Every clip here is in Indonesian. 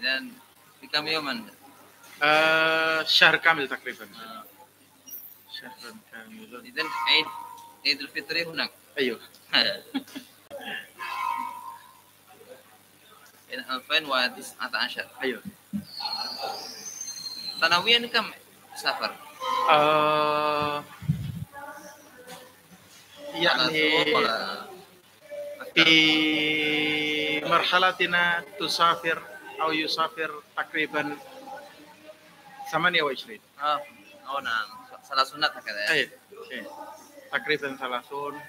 إذا بكم يوما؟ آه شهر كامل تقريبا آه. شهر كامل إذا عيد عيد الفطر هناك ايوه إذا 2019 ايوه سنويا كم سفر؟ آه على يعني سوق ولا أكثر؟ في مرحلتنا تسافر أو يسافر تقريبا 28 آه أو نعم salah sunat هكذا أي أي. تقريبا 30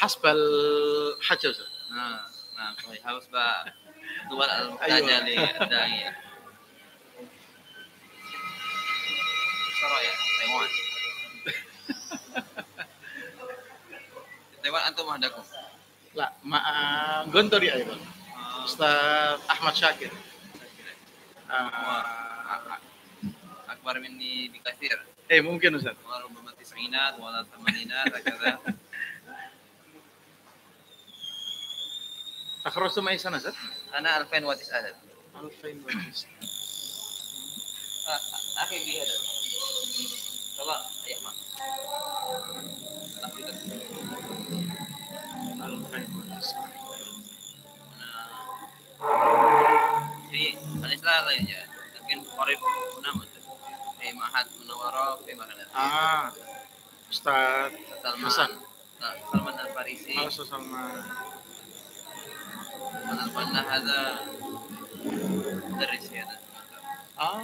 حسب الحج أستاذ. آه نعم صحيح harus بقى الدول المحتاجة للداعية سرايا تايوان تايوان أنتم وحدكم لا مع غندوري أيضا آه. أستاذ أحمد شاكر آه. أكبر مني بكثير إيه ممكن أستاذ وربما تسعينات ولا ثمانينات هكذا تخرجتم أي سنة أستاذ؟ أنا 2009 2009 آه، أخي بهذا coba ya mak في الإسلام aja mungkin قريب هنا في معهد منورة في مكان آه أستاذ سلمان حسن. لا، سلمان الفارسي Halo Salman. أن هذا مدرس هذا Ah,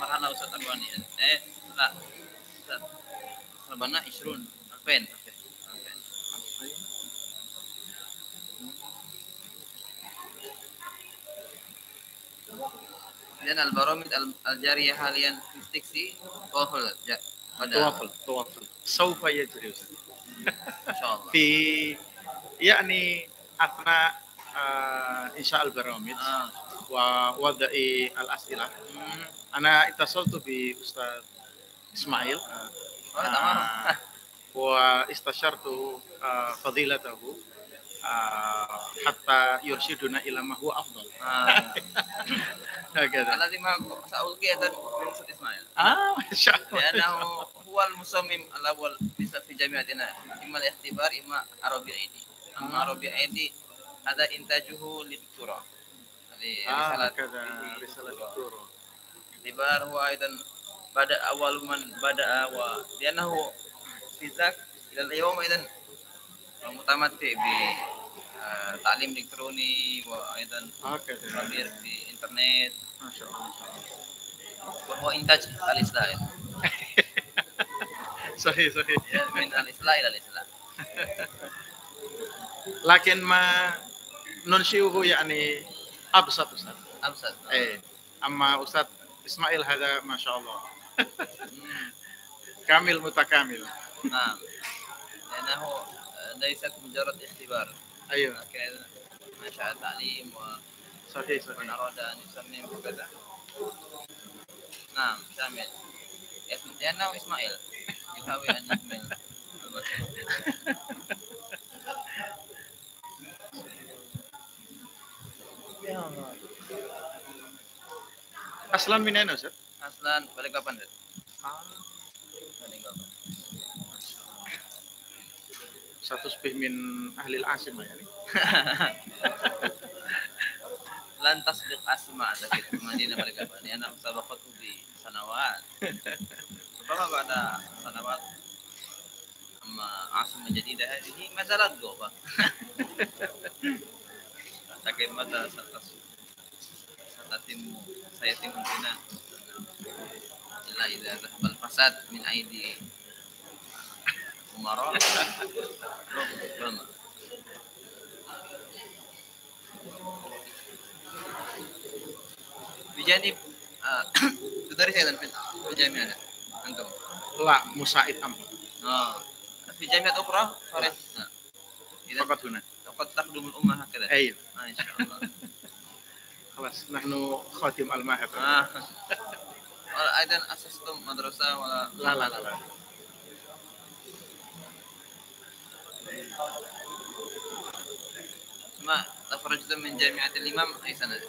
مرحلة أستاذ أبواني إيه لا أستاذ سلمان 20 dan al baromid al, al jariyah halian fiksi tuwaful ya pada tuwaful tuwaful. Saufa yajri insyaallah. Di yakni akna uh, eh, insya al baromid ah. wa wada'i al as'ilah hmm. ana itasaltu bi ustaz Ismail. Uh, oh, uh, wa istasyartu uh, eh, fadilatahu يرشدنا إلى ما هو أفضل آه. هكذا الذي ما سألقي هذا من إسماعيل آه ما شاء الله لأنه هو المصمم الأول في- في جامعتنا إما الاختبار إما عربي أيدي أما آه. عربي أيدي هذا إنتاجه للدكتوراه هذه آه رسالة هكذا في رسالة الدكتوراه. دكتور الاختبار هو أيضا بدأ أول من بدأ ولأنه في ذاك إلى اليوم أيضا متمتع بتعليم إلكتروني وأيضا هكذا خبير في الإنترنت ما شاء الله ما شاء الله وهو إنتاج الإسلام صحيح صحيح من الإسلام إلى الإسلام لكن ما ننشئه يعني أبسط أستاذ أبسط إيه أما أستاذ إسماعيل هذا ما شاء الله مم. كامل متكامل نعم لأنه ليست مجرد اختبار أيوه لكن أيضا منشأ تعليم ومن صحيح صحيح أراد أن يصمم كذا نعم شامل اسم لأنه إسماعيل يحاول أن يكمل أصلا من أين أستاذ؟ أصلا balik kapan Dad? Ah, satu spih min ahlil asim ya ini. Lantas dik asma ada kita mandi nama mereka ini anak sabaqat bi sanawat. Bahwa pada sanawat sama asma menjadi dah ini masalah gua pak. Dakit mata satas satatimu saya timun bina. La ilaha illallah fasad min aidi ربما بجانب آه، تدرس أيضا في في الجامعة أنتم لا مساعد أم آه في جامعة أخرى خارج آه. إذا فقط هنا قد تخدم الأمة هكذا أيوه آه إن شاء الله خلاص نحن خاتم الماهر آه. ولا أيضا أسستم مدرسة ولا لا لا لا, ما تخرجت من جامعة الإمام أي سنة؟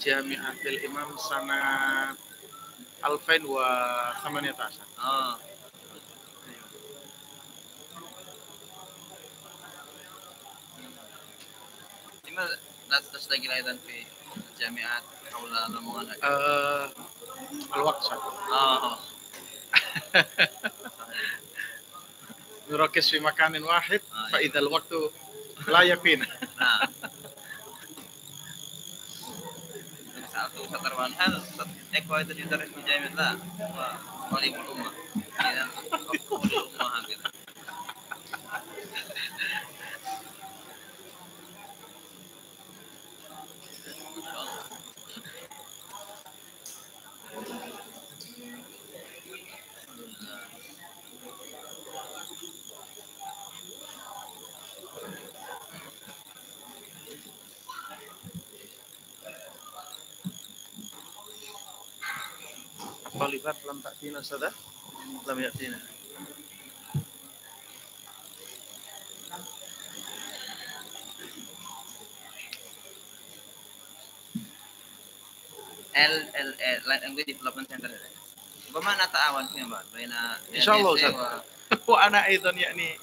Jamiatul Imam sanat 2018 آه لماذا لا تشتغل أيضا في الجامعات حول لمونة؟ آه الوقت صح. آه nurakkis fi makanin wahid ah, fa idzal waqtu la yafin. Nah. Satu keterwan hal eko itu ditarik menjamin lah. Wali ummah. Ya, wali ummah gitu. Thank you. هكذا ما شاء الله الطالبات لم تأتينا أستاذة لم يأتينا LLA Language Development Center بما نتعاون فيما بعد بين إن شاء الله، LSA أستاذ. و- وأنا أيضا يعني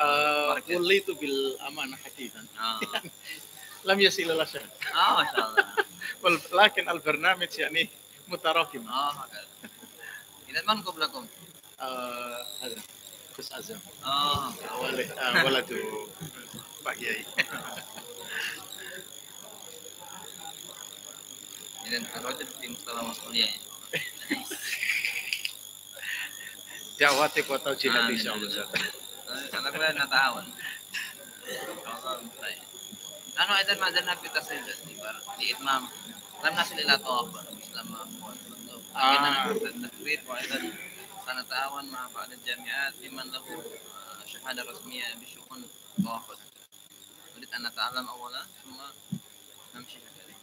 آه مركز. وليت بالأمانة حديثا آه. لم يصل إلى شيء اه ما شاء الله وال- لكن البرنامج يعني متراكم اه هكذا اذا من قبلكم؟ آه هذا بس أزم اه ولد آه ولد بقيي اذا الرجل في مستوى مسؤوليه يعني. دعواتك وتوجيهاتك إن آمين. شاء الله أستاذ. انا كمان نتعاون ان شاء الله طيب نحن ايضا ما زلنا في تصل لاتمام لم نصل الى طواف لما هو المطلوب آه. لكننا في التفويض وايضا سنتعاون مع بعض الجامعات لمن له آه، شهاده رسميه بشؤون طواف نريد ان نتعلم اولا ثم نمشي هكذا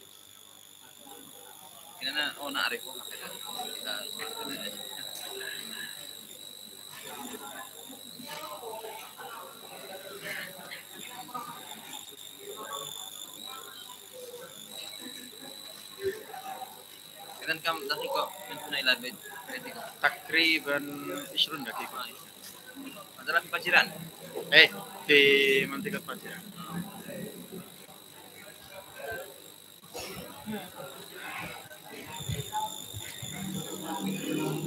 لأننا أو نعرف هكذا إذا كم دقيقة من هنا إلى بيت بيتكم؟ تقريبا 20 دقيقة Adalah di Paciran. eh di منطقة Paciran Dan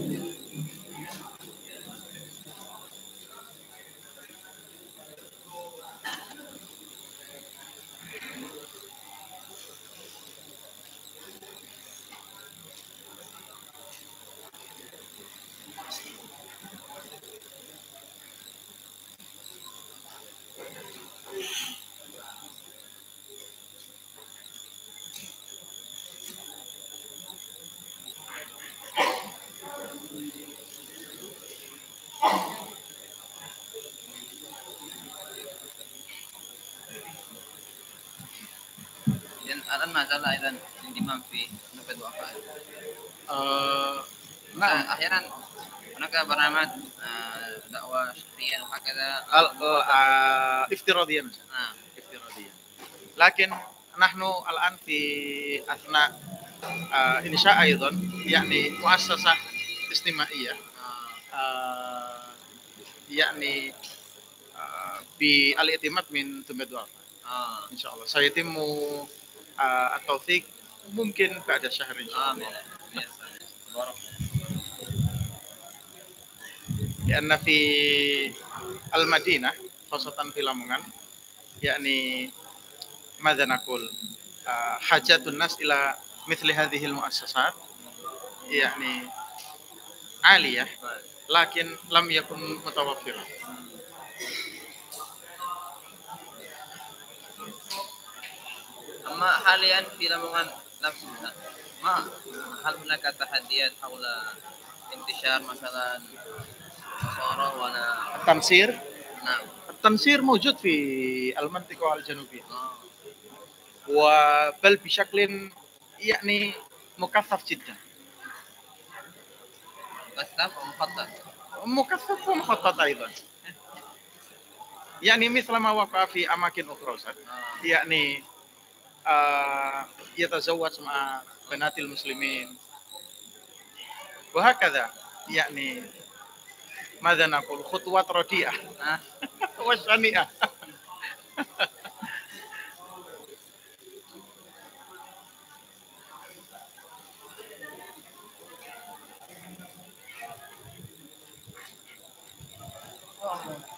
زال أيضا الانضمام في نفذ وفاء. آه نعم نعم أحيانا هناك برنامج آه، دعوة شهرية وهكذا. ال- ال- آه، افتراضيا مثلا نعم. افتراضيا لكن نحن الآن في أثناء آه، إنشاء أيضا يعني مؤسسة استماعية آه، آه، يعني آه، بالاعتماد من تمد وفاء آه. إن شاء الله سيتم Eh, uh, at-taufiq mungkin ba'da syahr insyaallah. Amin. Karena ya, di Al-Madinah, khususan di Lamongan, yakni Madanakul uh, eh, hajatun nas ila mithli hadhihi al-muassasat yakni aliyah lakin lam yakun mutawaffirah. لكن لم يكن متوفرة أما حاليا في لمونgan نفسها ما هل هناك تحديات حول انتشار مثلا صورة ولا التنسير نعم التنسير موجود في المنطقة الجنوبية آه. وبل بشكل يعني مكثف جدا مكثف ومخطط مكثف ومخطط أيضا يعني مثل ما وقع في أماكن أخرى أستاذ Ah, يعني آه يتزوج مع بنات المسلمين وهكذا يعني ماذا نقول خطوات رديئة ah, وشنيئة وإذا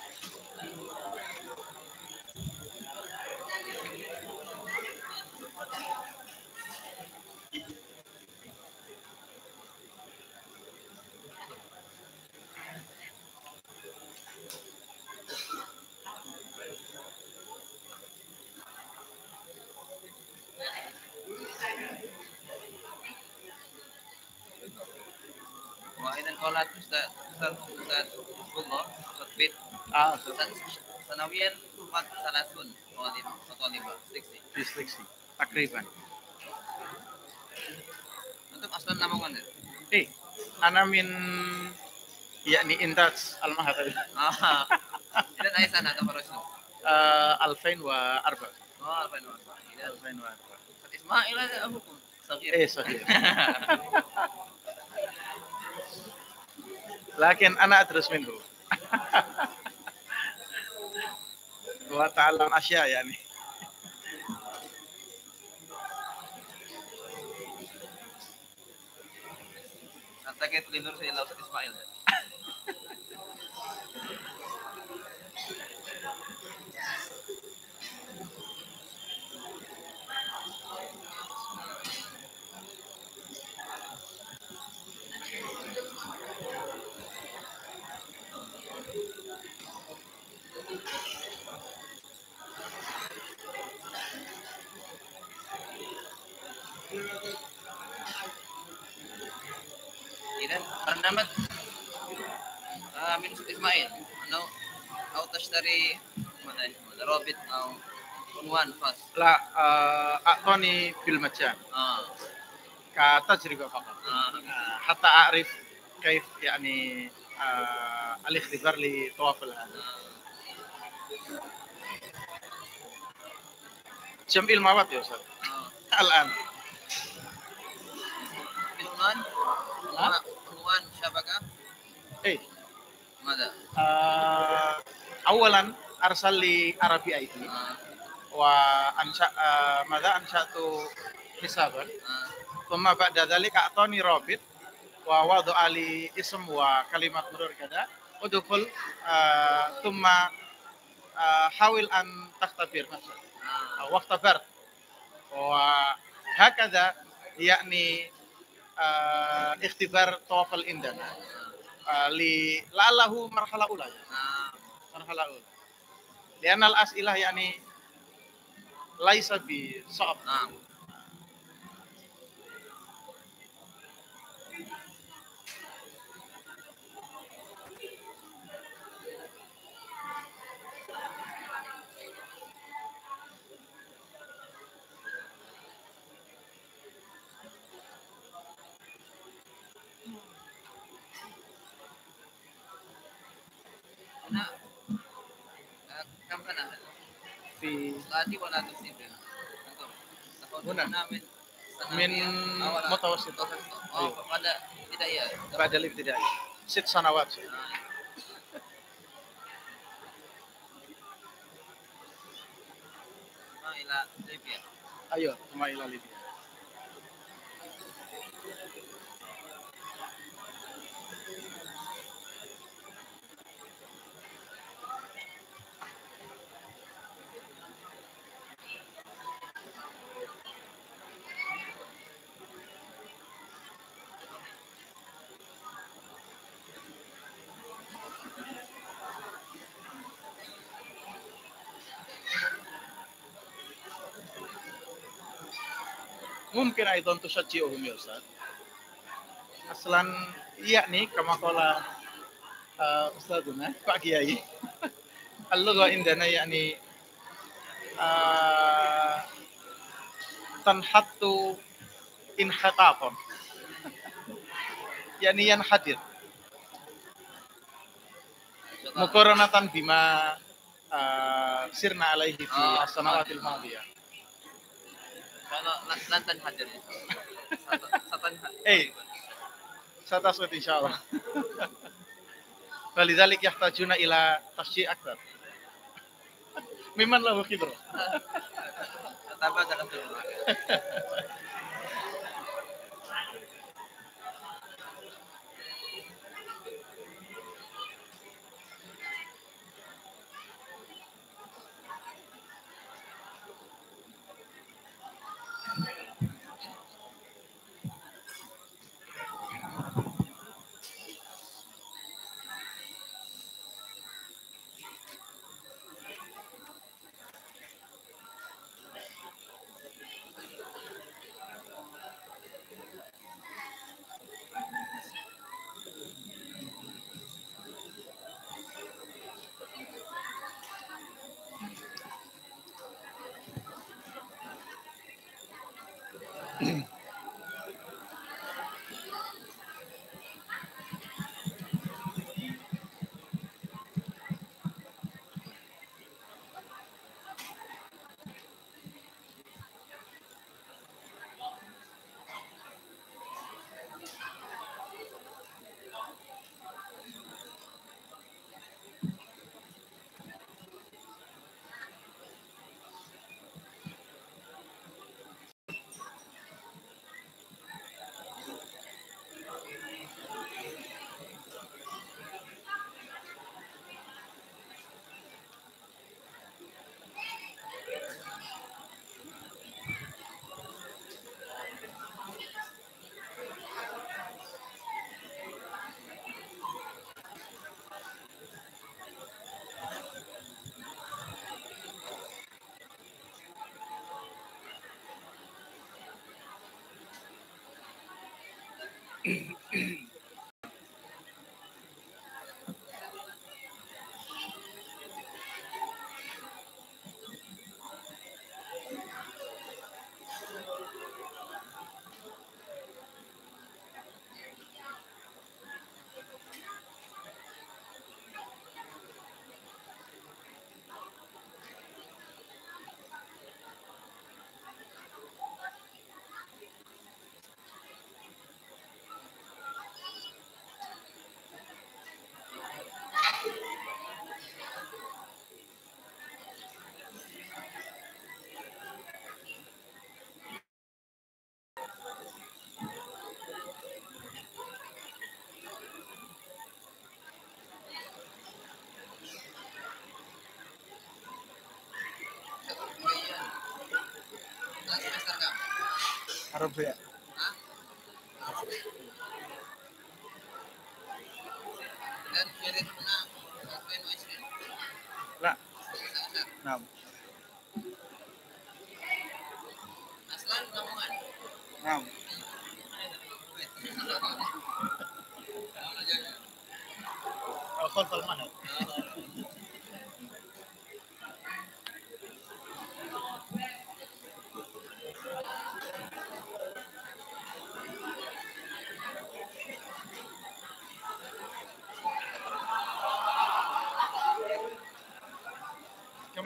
قالت أستاذ أستاذ أستاذ حفظ الله أستاذ بيت آه أستاذ سنويا تقبل ثلاثون طالب وطالبة 60 ديسلكسي تقريبا أنتم أصلا nama mana? إيه أنا من يعني إنتاج المهر Ah, إذا أي سنة تخرجتم؟ آه 2004 Oh, 2004 إذا 2004 أستاذ إسماعيل هذا أبوكم صغير lakin anak terus minhu wa ta'ala asya yani Kata Kate Linur saya Ustaz Ismail. أو تشتري ماذا ماذا؟ رابط أو عنوان خاص لا آه، أعطوني بالمجان آه. كتجربة فقط آه. حتى أعرف كيف يعني آه، الاختبار لطوافل هذا آه. جميل مواد يا أستاذ آه. الآن عنوان عنوان عنوان شبكة إيه ماذا؟ آه، أولا أرسل لي عربي أي دي آه. وأنشأ آه، ماذا أنشأت حسابا آه. ثم بعد ذلك أعطاني رابط ووضع لي اسم وكلمة مرور كذا ادخل آه، ثم آه، حاول أن تختبر نفسك آه. واختبرت وهكذا يعني آه، اختبار توافل عندنا آه، ل- لعله مرحلة أولى marhala ula. Lianal as'ilah yakni laisa bi sa'ab. Nah. في Lagi wala to sipil. Ito. Ako Una. namin من متوسط Oh, pada tidak ya. بعد الابتدائي ست سنوات Nah, Ah, ila Libya. أيوة ثم إلى ليبيا ممكن أيضا تشجعهم يا أستاذ أصلا يعني كما قال آه، أستاذنا Pak Kiai اللغة عندنا يعني آه، تنحط انحطاطا يعني ينحدر Coba. مقارنة بما آه، سرنا عليه في آه. السنوات الماضية lantan hadir eh satu aswat insyaallah. Walidhalik yahtajuna ila tafsyi akbar. Miman lahu khibr betapa dalam kan dunia mm Arab ya.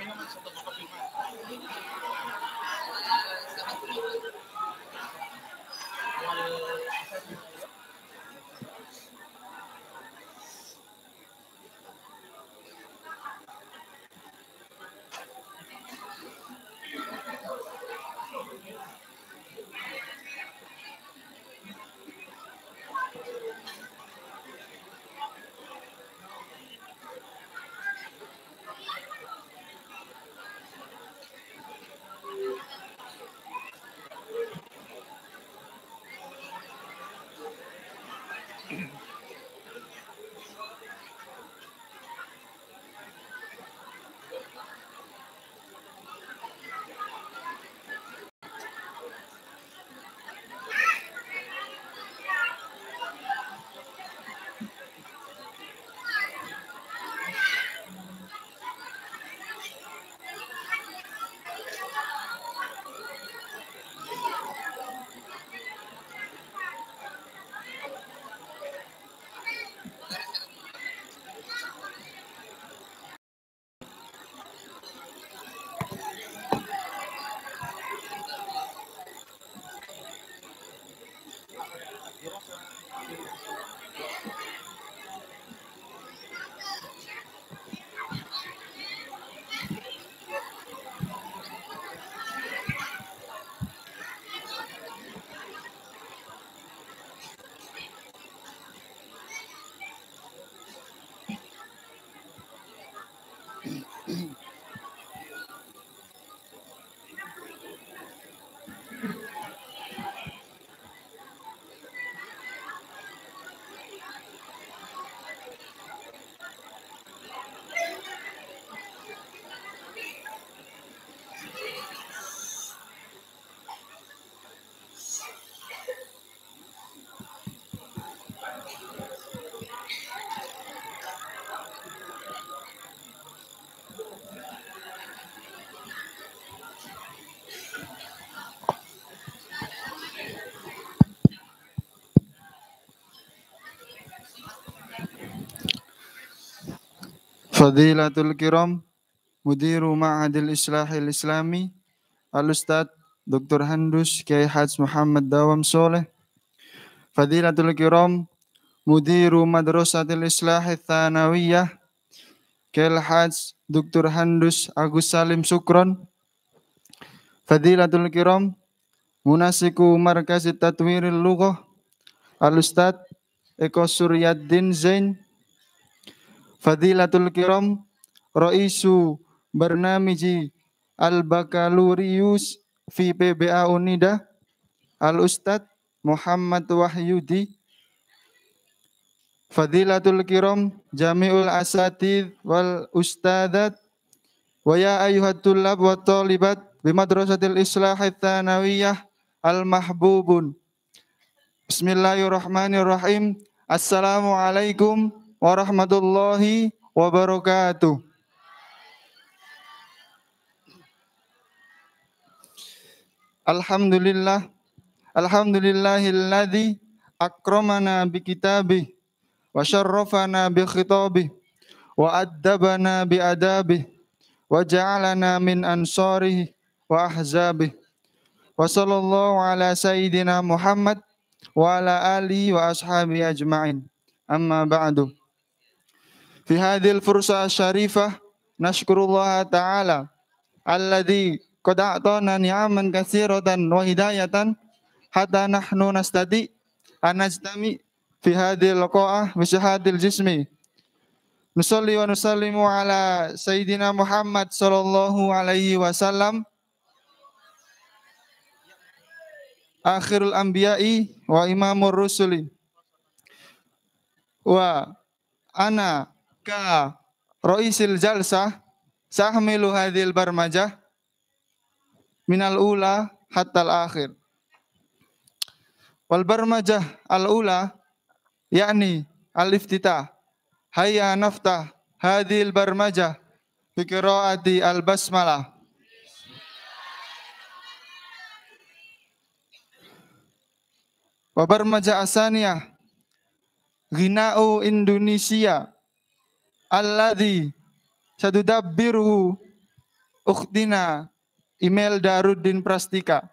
naman sa pagkakapilman. Fadilatul Kiram Mudiru Ma'adil Islahil Islami Al-Ustad Dr. Handus Kiai Haj Muhammad Dawam Soleh Fadilatul Kiram Mudiru Madrasatil Islahil Thanawiyah Kiai Haj Dr. Handus Agus Salim Sukron Fadilatul Kiram Munasiku Markaz Tatwiril Lughah Al-Ustad Eko Suryaddin Zain Fadilatul Kiram Raisu Barnamiji Al-Bakalurius fi PBA Unida Al-Ustad Muhammad Wahyudi Fadilatul Kiram Jami'ul Asatid wal Ustadat wa ya tullab wa talibat bi madrasatil islahit thanawiyah al-mahbubun. Bismillahirrahmanirrahim. Assalamualaikum warahmatullahi wabarakatuh. Alhamdulillah Alhamdulillahilladzi akramana bi kitabih wa syarrafana bi khitabih wa addabana bi adabih wa ja'alana min ansarihi wa ahzabih. Wa sallallahu ala sayyidina Muhammad wa ala alihi wa ashabihi ajma'in. Amma ba'du Fi hadil fursa syarifah nashkurullah ta'ala alladhi qad a'tana ni'aman katsiratan wa hidayatan hatta nahnu nastadi an fi hadil qa'ah wa syahadil jismi nusalli wa nusallimu ala sayyidina Muhammad sallallahu alaihi wasallam akhirul anbiya'i wa imamur rusuli wa ana ka roisil jalsah sahmilu hadhil barmajah minal ula hatta al akhir. Wal barmajah al ula yakni al iftitah hayya naftah hadhil barmajah bi qiraati al basmalah. Wa barmajah asaniyah Ghina'u Indonesia alladhi sadudabbiruhu ukhtina email Daruddin Prastika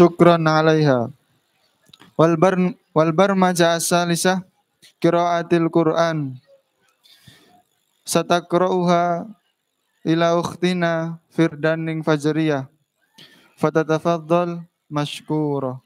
syukran 'alaiha. Wal bar wal barmaja asalisah qiraatil Qur'an. satakrauha ila ukhtina firdaning fajriyah. Fatatafaddal mashkura.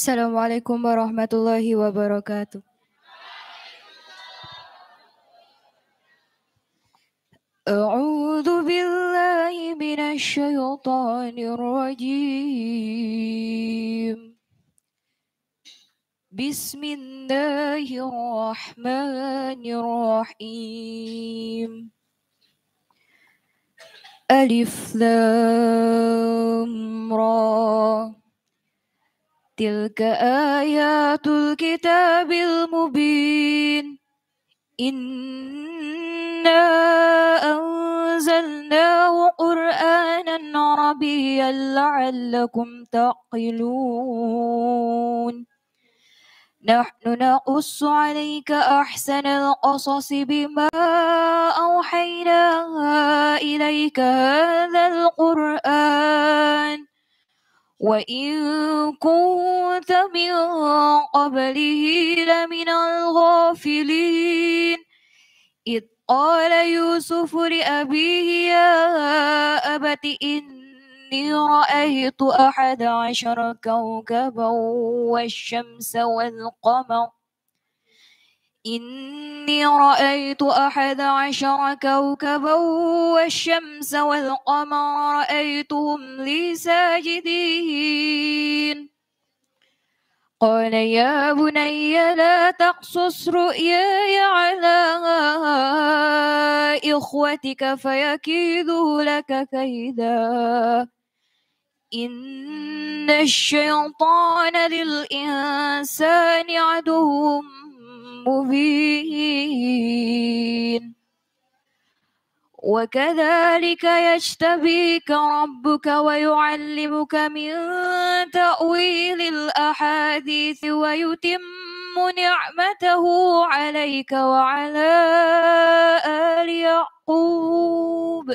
السلام عليكم ورحمة الله وبركاته. أعوذ بالله من الشيطان الرجيم. بسم الله الرحمن الرحيم. ألف لام را. تلك آيات الكتاب المبين. إنا أنزلناه قرآنا عربيا لعلكم تعقلون. نحن نقص عليك أحسن القصص بما أوحينا إليك هذا القرآن. وإن كنت من قبله لمن الغافلين إذ قال يوسف لأبيه يا أبت إني رأيت أحد عشر كوكبا والشمس والقمر إني رأيت أحد عشر كوكبا والشمس والقمر رأيتهم لي ساجدين. قال يا بني لا تقصص رؤياي على إخوتك فيكيدوا لك كيدا. إن الشيطان للإنسان عدو مبين. وكذلك يجتبيك ربك ويعلمك من تأويل الأحاديث ويتم نعمته عليك وعلى آل يعقوب.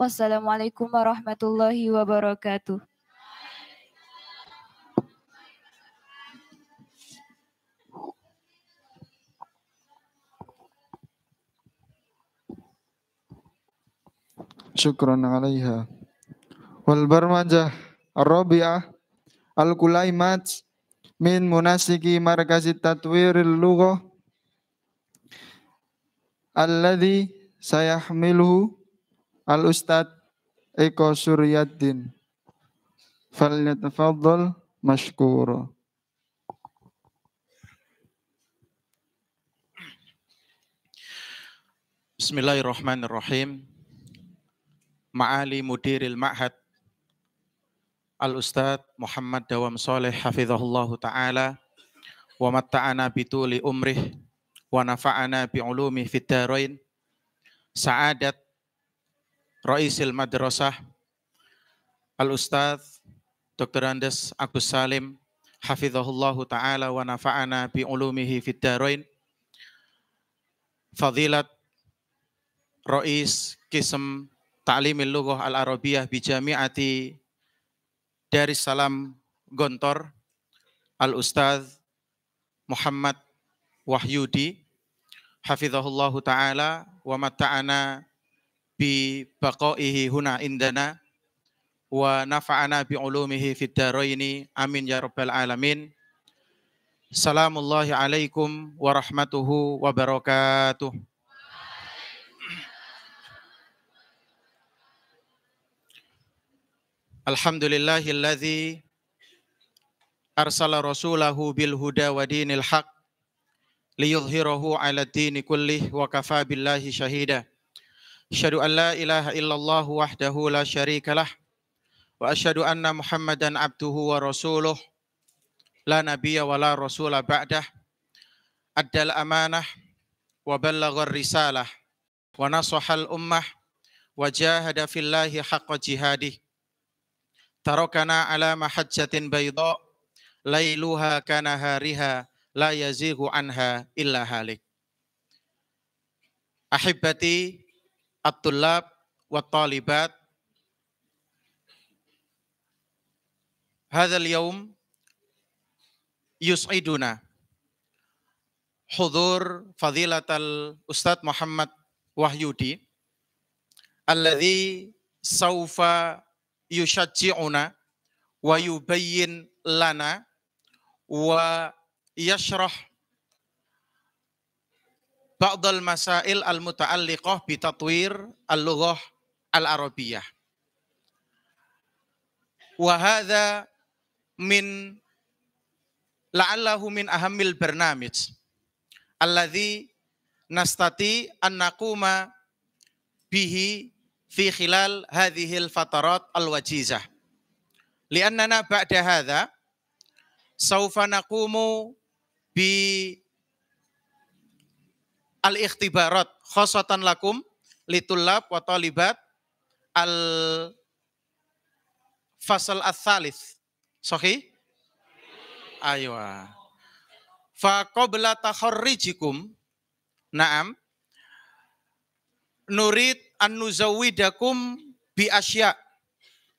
Wassalamualaikum warahmatullahi wabarakatuh. Syukran alaiha. Wal barmajah ar-rabi'ah al-kulaimat min munasiki markazi tatwiril lughah alladhi sayahmiluhu al-ustad Eko Suryaddin. Falyatafaddal mashkura. Bismillahirrahmanirrahim. Ma'ali mudiril ma'had Al-Ustadz Muhammad Dawam Soleh Hafizahullahu Ta'ala wa matta'ana bituli umrih wa nafa'ana bi'ulumi fid darain sa'adat Raisil Madrasah Al-Ustadz Dr. Andes Agus Salim Hafizahullahu Ta'ala wa nafa'ana bi'ulumihi fid darain Fadilat Rais Kism Ta'limil Lughah Al-Arabiyah bi Jami'ati Darussalam Gontor Al-Ustadz Muhammad Wahyudi Hafizahullahu Ta'ala wa mata'ana bi baqaihi huna indana wa nafa'ana bi ulumihi fid daraini. Amin ya rabbal alamin. Salamullahi alaikum warahmatuhu wabarakatuh. Alhamdulillahilladzi arsala rasulahu bil huda wa dinil haq liyudhhirahu ala dini kullih wa kafa billahi shahida. أشهد أن لا إله إلا الله وحده لا شريك له وأشهد أن محمدا عبده ورسوله لا نبي ولا رسول بعده أدى الأمانة وبلغ الرسالة ونصح الأمة وجاهد في الله حق جهاده تركنا على محجة بيضاء ليلها كنهارها لا يزيغ عنها إلا هالك أحبتي الطلاب والطالبات. هذا اليوم يسعدنا حضور فضيلة الأستاذ محمد وحيودي الذي سوف يشجعنا ويبين لنا ويشرح ba'dal masail al-muta'alliqah bitatwir al-lughah al-arabiyah. Wa hadha min la'allahu min ahamil bernamij alladhi nastati an naquma bihi fi khilal hadhil fatarat al-wajizah. Liannana al-ikhtibarat khosatan lakum litulab wa talibat al fasal as-salis. Ayo. Fa qabla takharrijikum na'am nurid an nuzawidakum bi asya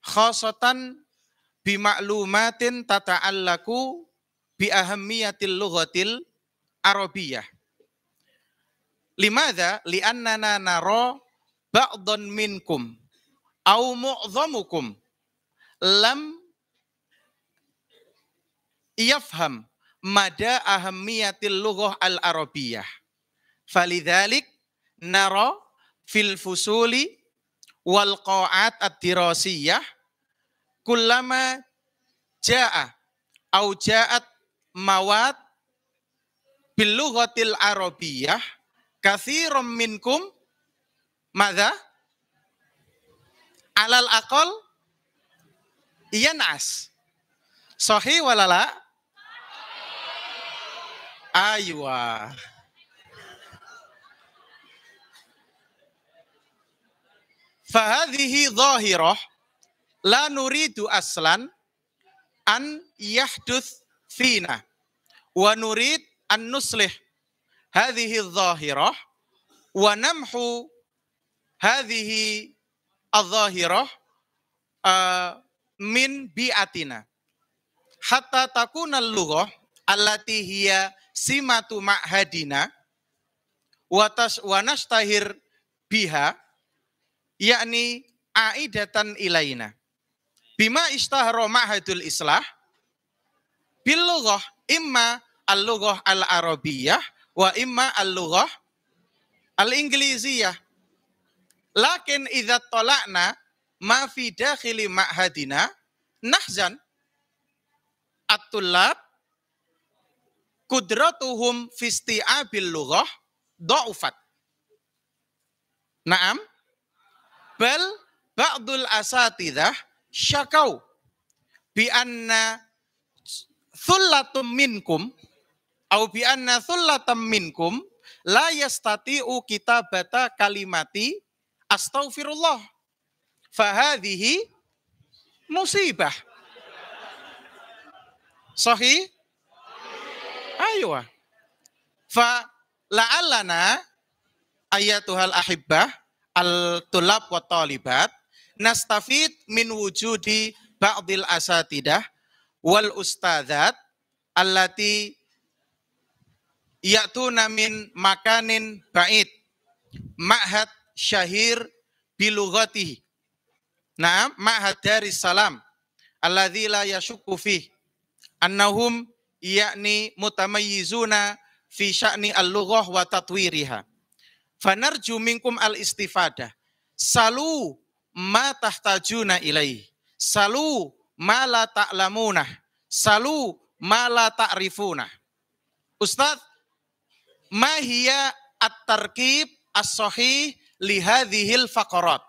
khosatan bi ma'lumatin tata'allaku bi ahammiyatil lughatil arabiyah. Limadha? Li'annana naro ba'don minkum au mu'zamukum lam yafham mada ahammiyatil lughah al arabiyah falidhalik nara fil fusuli wal qa'at ad-dirasiyah kullama jaa au jaat mawad bil lughatil arabiyah Kathirum minkum. Mada alal akol iyanas. Sohi walala? Aywa. Fahadhihi zahiroh la nuridu aslan an yahduth fina. Wa nurid an nuslih hadhihi dhahirah wa namhu hadhihi adh-dhahirah uh, min bi'atina hatta takuna lughah allati hiya simatu ma'hadina wa tas yakni aidatan ilaina bima istahara ma'hadul islah bil lughah imma al lughah wa imma al-lughah al-ingliziyah. Lakin idza tala'na ma fi dakhili ma'hadina nahzan at-tullab kudratuhum fi isti'abil lughah dha'ufat. Naam, bal ba'dul asatidah syakau bi anna thullatum minkum au bi anna thullatam minkum la yastati'u kitabata kalimati astaghfirullah. Fahadhihi musibah. Sahih? Aywa fa la'allana ayatuhal ahibbah al-tulab wa talibat nastafid min wujudi ba'dil asatidah wal ustadzat allati ya'tuna min makanin ba'id ma'had syahir bilughatihi Naam, ma'had daris salam alladzi la yashukku fih annahum yakni mutamayyizuna fi sya'ni al-lughah wa tatwiriha. Fanarju minkum al-istifadah. Salu ma tahtajuna ilaih. Salu ma la ta'lamunah. Salu ma la ta'rifuna. Ustaz, ma hiya at-tarkib as-sahih li hadhil faqarat.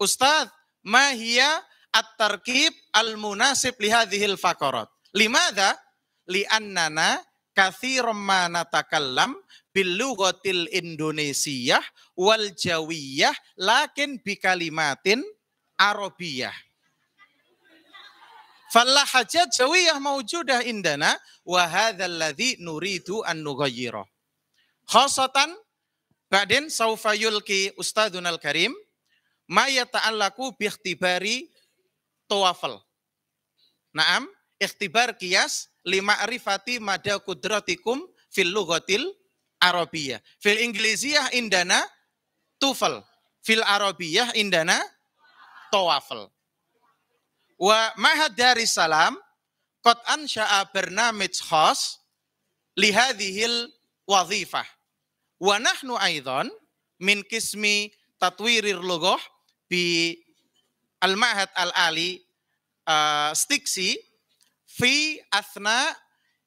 Ustaz, ma hiya at-tarkib al-munasib li hadhil faqarat. Limadha? Li'annana kathirum ma natakallam bil lughatil Indonesiah wal Jawiyah lakin bi kalimatin Arabiyah. Fallahajat Jawiyah mawjudah indana wa hadha alladhi nuridu an nughayyirah. Khasatan ba'din saufa yulki ustadun al-karim ma yata'allaku bi ikhtibari tawafal. Naam, ikhtibar kias lima arifati mada kudratikum fil lughatil Arabiyah. Fil Inggrisiyah indana tufal. Fil Arabiyah indana tawafal. Wa mahad dari salam qad ansha'a barnamij khas lihadhil wazifah. Wa nahnu aidan min kismi tatwirir lughah bi al-ma'had al-ali uh, stiksi fi athna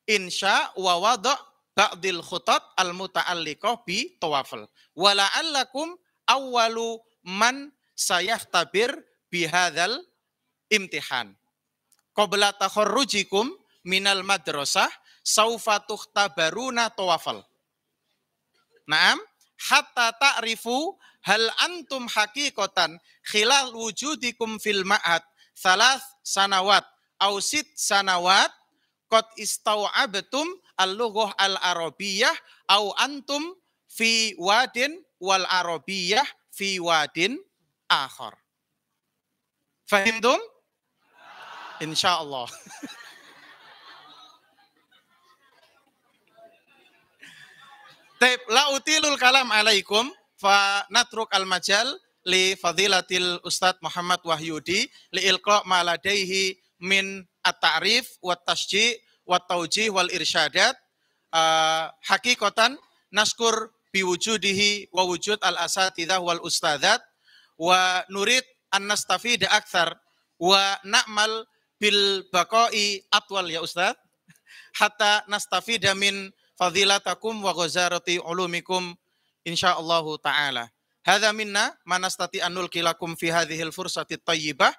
insya wa wada' ba'dil khutat al muta'alliqah bi tawafal. Wa la'allakum awwalu man sayahtabir bihadzal imtihan. Qabla takharrujikum minal madrasah saufa tukhtabaruna tawafal. Naam, hatta ta'rifu hal antum haqiqatan khilal wujudikum fil ma'ad thalath sanawat au sit sanawat qad istau'abtum al-lughah al-arabiyyah au antum fi wadin wal arabiyyah fi wadin akhar. Fahimtum? Insyaallah. Taib la utilul kalam alaikum fa natruk al majal li fadilatil Ustadz Muhammad Wahyudi li ilqa ma ladaihi min at-ta'rif wa tasji wa taujih wal irsyadat. Uh, hakikatan naskur biwujudihi wa wujud al asatidah wal ustadzat wa nurid an nastafida akthar wa na'mal bil baqai atwal ya ustaz hatta nastafida min fadilatakum wa ghazarati ulumikum insyaallah taala hadza minna manastati anul kilakum fi hadhil fursati thayyibah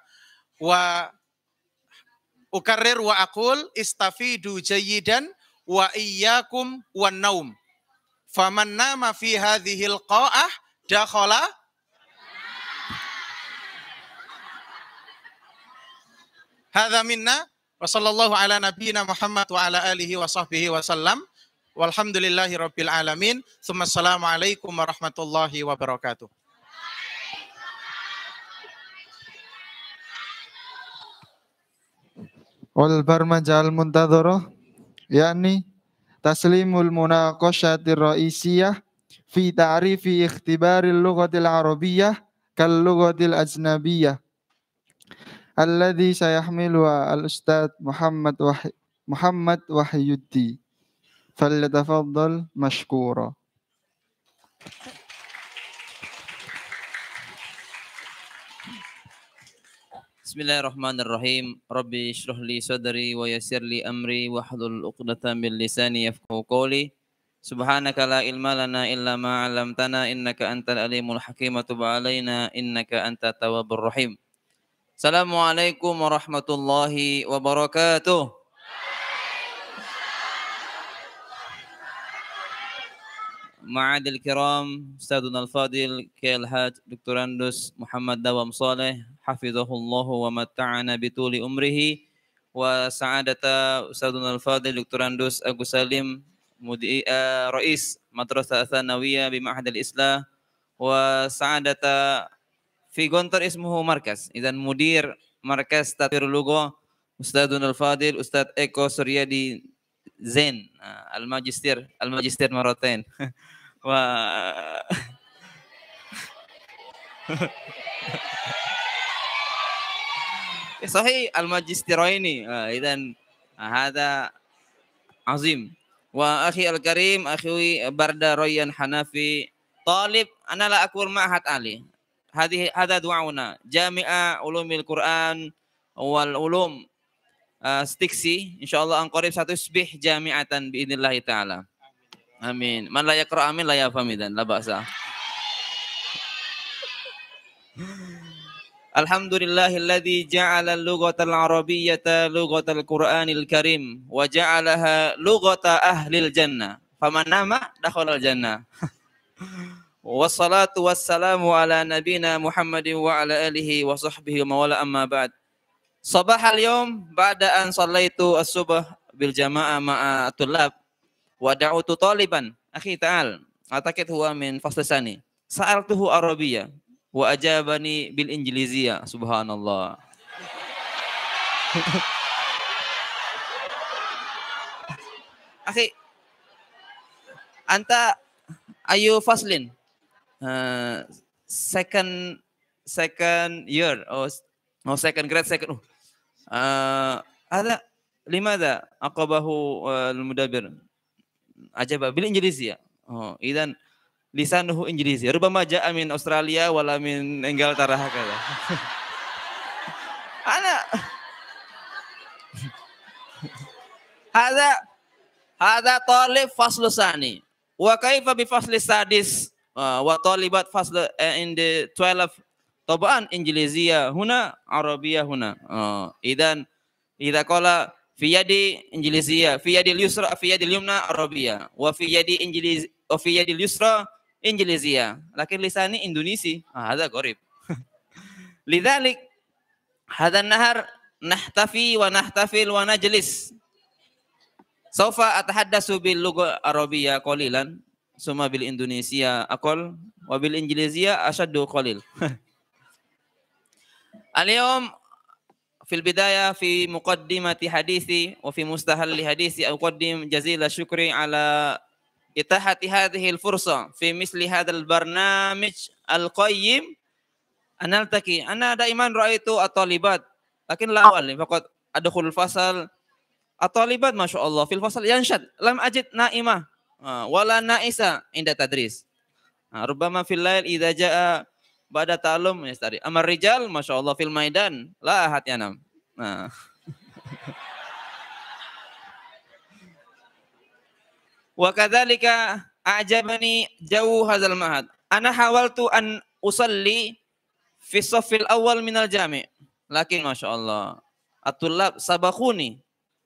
wa ukarrir wa aqul istafidu jayyidan wa iyyakum wan naum. Faman nama fi hadhil qa'ah dakhala Hadza minna wa sallallahu ala nabiyyina Muhammad wa ala alihi wa sahbihi wa sallam. Walhamdulillahi rabbil alamin. Assalamualaikum warahmatullahi wabarakatuh. Wal barmaja al muntadharah yakni taslimul munaqashatir ra'isiyah fi ta'rifi ikhtibaril lughatil arabiyyah kal lughatil ajnabiyyah alladhi sayahmiluha al ustaz Muhammad wah Muhammad Wahyuddi فليتفضل مشكورا. بسم الله الرحمن الرحيم. ربي اشرح لي صدري ويسر لي أمري واحلل عقدة من لساني يفقهوا قولي. سبحانك لا علم لنا إلا ما علمتنا إنك أنت العليم الحكيم. وتب علينا إنك أنت التواب الرحيم. السلام عليكم ورحمة الله وبركاته. Haj, Dr. Andus Muhammad Dawam Saleh, Hafizahullah wa matta'ana bituli umrihi, wa sa'adata Ustadun al-Fadil, Dr. Andus Agus Salim, Mudi, uh, Rais Madrasah Thanawiyah Bima'had al-Islah, wa sa'adata fi gontor ismuhu markas, idan mudir markas tatir lugo, Ustadun al-Fadil, Ustad Eko Suryadi Zain, uh, al-Magister, al-Magister Maratain. صحيح الماجستيرين اذا هذا عظيم واخي الكريم اخوي بردا ريان حنفي طالب انا لا اقول معهد علي هذه هذا دعاؤنا جامعه علوم القران والعلوم ستيكسي ان شاء الله ان قريب ستصبح جامعه باذن الله تعالى Amin. Man layak roh amin la yafamidan la ba'sa. Alhamdulillahilladzi ja'ala lughatal arabiyyata lughatal Qur'anil Karim wa ja'alaha lugata ahlil jannah. Faman nama dakhalal jannah. Wassalatu wassalamu ala nabina Muhammadin wa ala alihi wa sahbihi wa mawala amma ba'd. Sabah al-yawm ba'da an sallaitu as-subah bil jama'a ma'a tulab wa da'utu taliban. Akhi ta'al. Atakit huwa min faslisani. Sa'altuhu arabiyya wa ajabani bil injiliziyya subhanallah. Akhi anta ayu faslin? Uh, second second year. Oh oh, second grade second uh, eh, ada aku bahu eh, al-mudabbir. عجب بالإنجليزية oh إذا lisanuhu Injilisi. Rubama ja'a min Australia wala min Inglaterra hakala. Ana Hada hada talib faslu sani. Wa kaifa bi fasli sadis wa talibat fasl in the 12 طبعا إنجليزية هنا عربية هنا إذا إذا قال fi yadi injilizia fi yadi yusra fi yadi yumna arabia. Wa fi yadi injiliz wa fi yadi yusra injilizia. Lakin lisani indonesi ah hadza gharib lidzalik hadza nahar nahtafi wa nahtafil wa najlis. Saufa atahaddatsu bil lugha arabia qalilan summa bil indonesia aqal wa bil injilizia ashaddu qalil. Al-yawm في البداية في مقدمة حديثي وفي مستهل حديثي أقدم جزيل الشكر على إتاحة هذه الفرصة في مثل هذا البرنامج القيم أنا ألتقي أنا دائما رأيت الطالبات لكن لا أول فقط أدخل الفصل الطالبات ما شاء الله في الفصل ينشد لم أجد نائمة ولا نائسة عند تدريس ربما في الليل إذا جاء pada talum yastari. Amar rijal Masya Allah fil maidan. lah ahad yanam. Nah. Wa kadzalika ajabani jauh hazal mahad. Ana hawaltu an usalli fi safil awal minal jami. Lakin Masya Allah. Atulab sabakuni.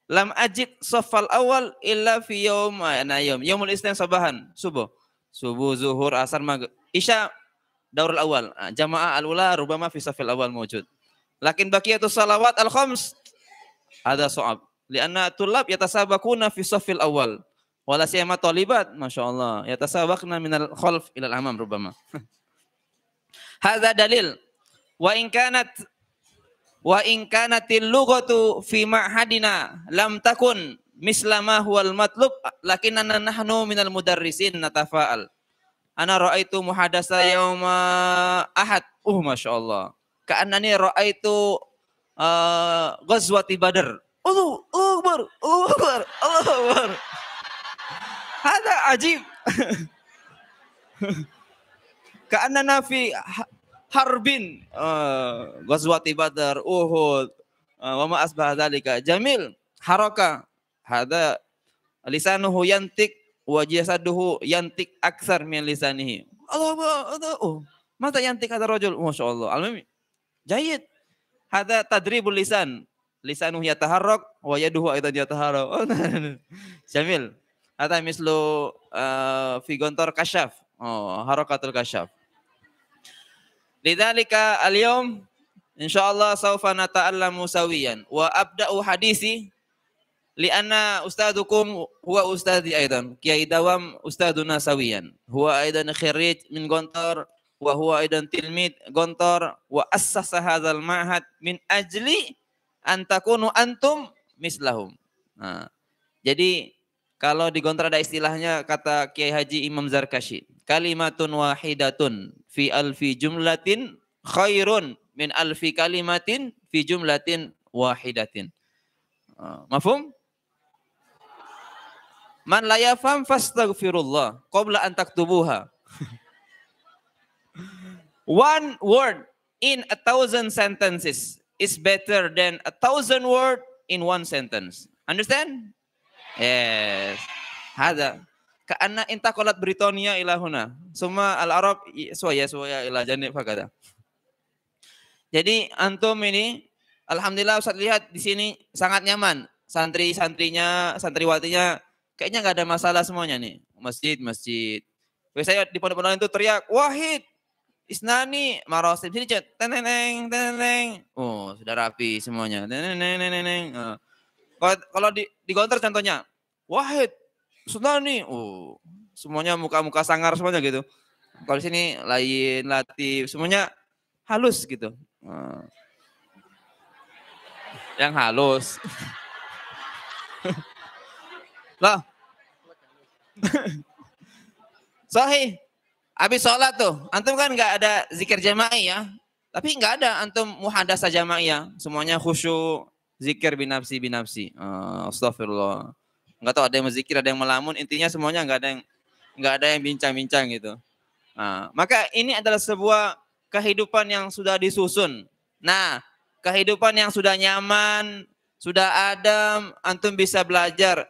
Lam ajid safal awal illa fi yawm. Ya, nah yawm. Yawmul sabahan. Subuh. Subuh, zuhur, asar, maghrib. Isya daur awal. Jamaah al-ula rubama fi safil awal mawjud. Lakin baqiyatus salawat al-khams ada so'ab. Lianna tulab yatasabakuna fi safil awal. Wala siyama talibat masyaallah yatasabaqna minal khalf ila al-amam rubama. Hadza dalil. Wa in kanat wa in kanatil lughatu fi ma'hadina lam takun mislama huwal matlub lakinna nahnu minal mudarrisin natafa'al ana ra'aitu muhadasa yauma ahad. Uh masyaallah ka'annani ra'aitu uh, ghazwati badr. Allahu akbar Allahu akbar Allahu akbar. Hada ajib. Ka'annana fi harbin uh, ghazwati badr uhud uh, wa ma asbah jamil haraka. Hada lisanuhu yantik wa jasaduhu yantik aksar min lisanihi. Allah Allah oh mata yantik hada rajul Masya Allah. Almimi jayid hada tadribul lisan. Lisanuhu yataharrak wa yaduhu aidan yataharrak jamil hada mislu uh, fi gontor kasyaf. Oh harakatul kasyaf. Lidzalika al-yawm insyaallah sawfa nata'allamu sawiyan. Wa abda'u hadisi lianna ustadukum huwa ustadi aidan kiai dawam ustaduna sawiyan huwa aidan khirij min gontor wa huwa aidan tilmid gontor wa assasa hadzal ma'had min ajli an takunu antum mislahum nah, jadi kalau di gontor ada istilahnya kata Kiai Haji Imam Zarkashi kalimatun wahidatun fi alfi jumlatin khairun min alfi kalimatin fi jumlatin wahidatin. Uh, mafhum? Man la yafham fastaghfirullah qabla an taktubuha. One word in a thousand sentences is better than a thousand word in one sentence. Understand? Yes. Hada. Karena intakolat Britania ilahuna. Semua al-Arab suaya suaya ilah janib fakada. Jadi antum ini alhamdulillah Ustaz lihat di sini sangat nyaman. Santri-santrinya, santriwatinya kayaknya nggak ada masalah semuanya nih. Masjid, masjid. Biasanya di pondok-pondok itu teriak, "Wahid, Isnani, Marosim sini cet, teneng, teneng. Oh, sudah rapi semuanya. Teneng, teneng, uh. Kalau di di counter contohnya, Wahid, Isnani. Oh, semuanya muka-muka sangar semuanya gitu. Kalau di sini lain, latif, semuanya halus gitu. Uh. Yang halus. Loh. Sahih. Habis sholat tuh, antum kan nggak ada zikir jama'i ya. Tapi nggak ada antum muhadasa jama'i ya. Semuanya khusyuk, zikir binafsi binafsi. Uh, astagfirullah. Nggak tahu ada yang zikir, ada yang melamun. Intinya semuanya nggak ada yang nggak ada yang bincang-bincang gitu. Nah, maka ini adalah sebuah kehidupan yang sudah disusun. Nah, kehidupan yang sudah nyaman, sudah adem, antum bisa belajar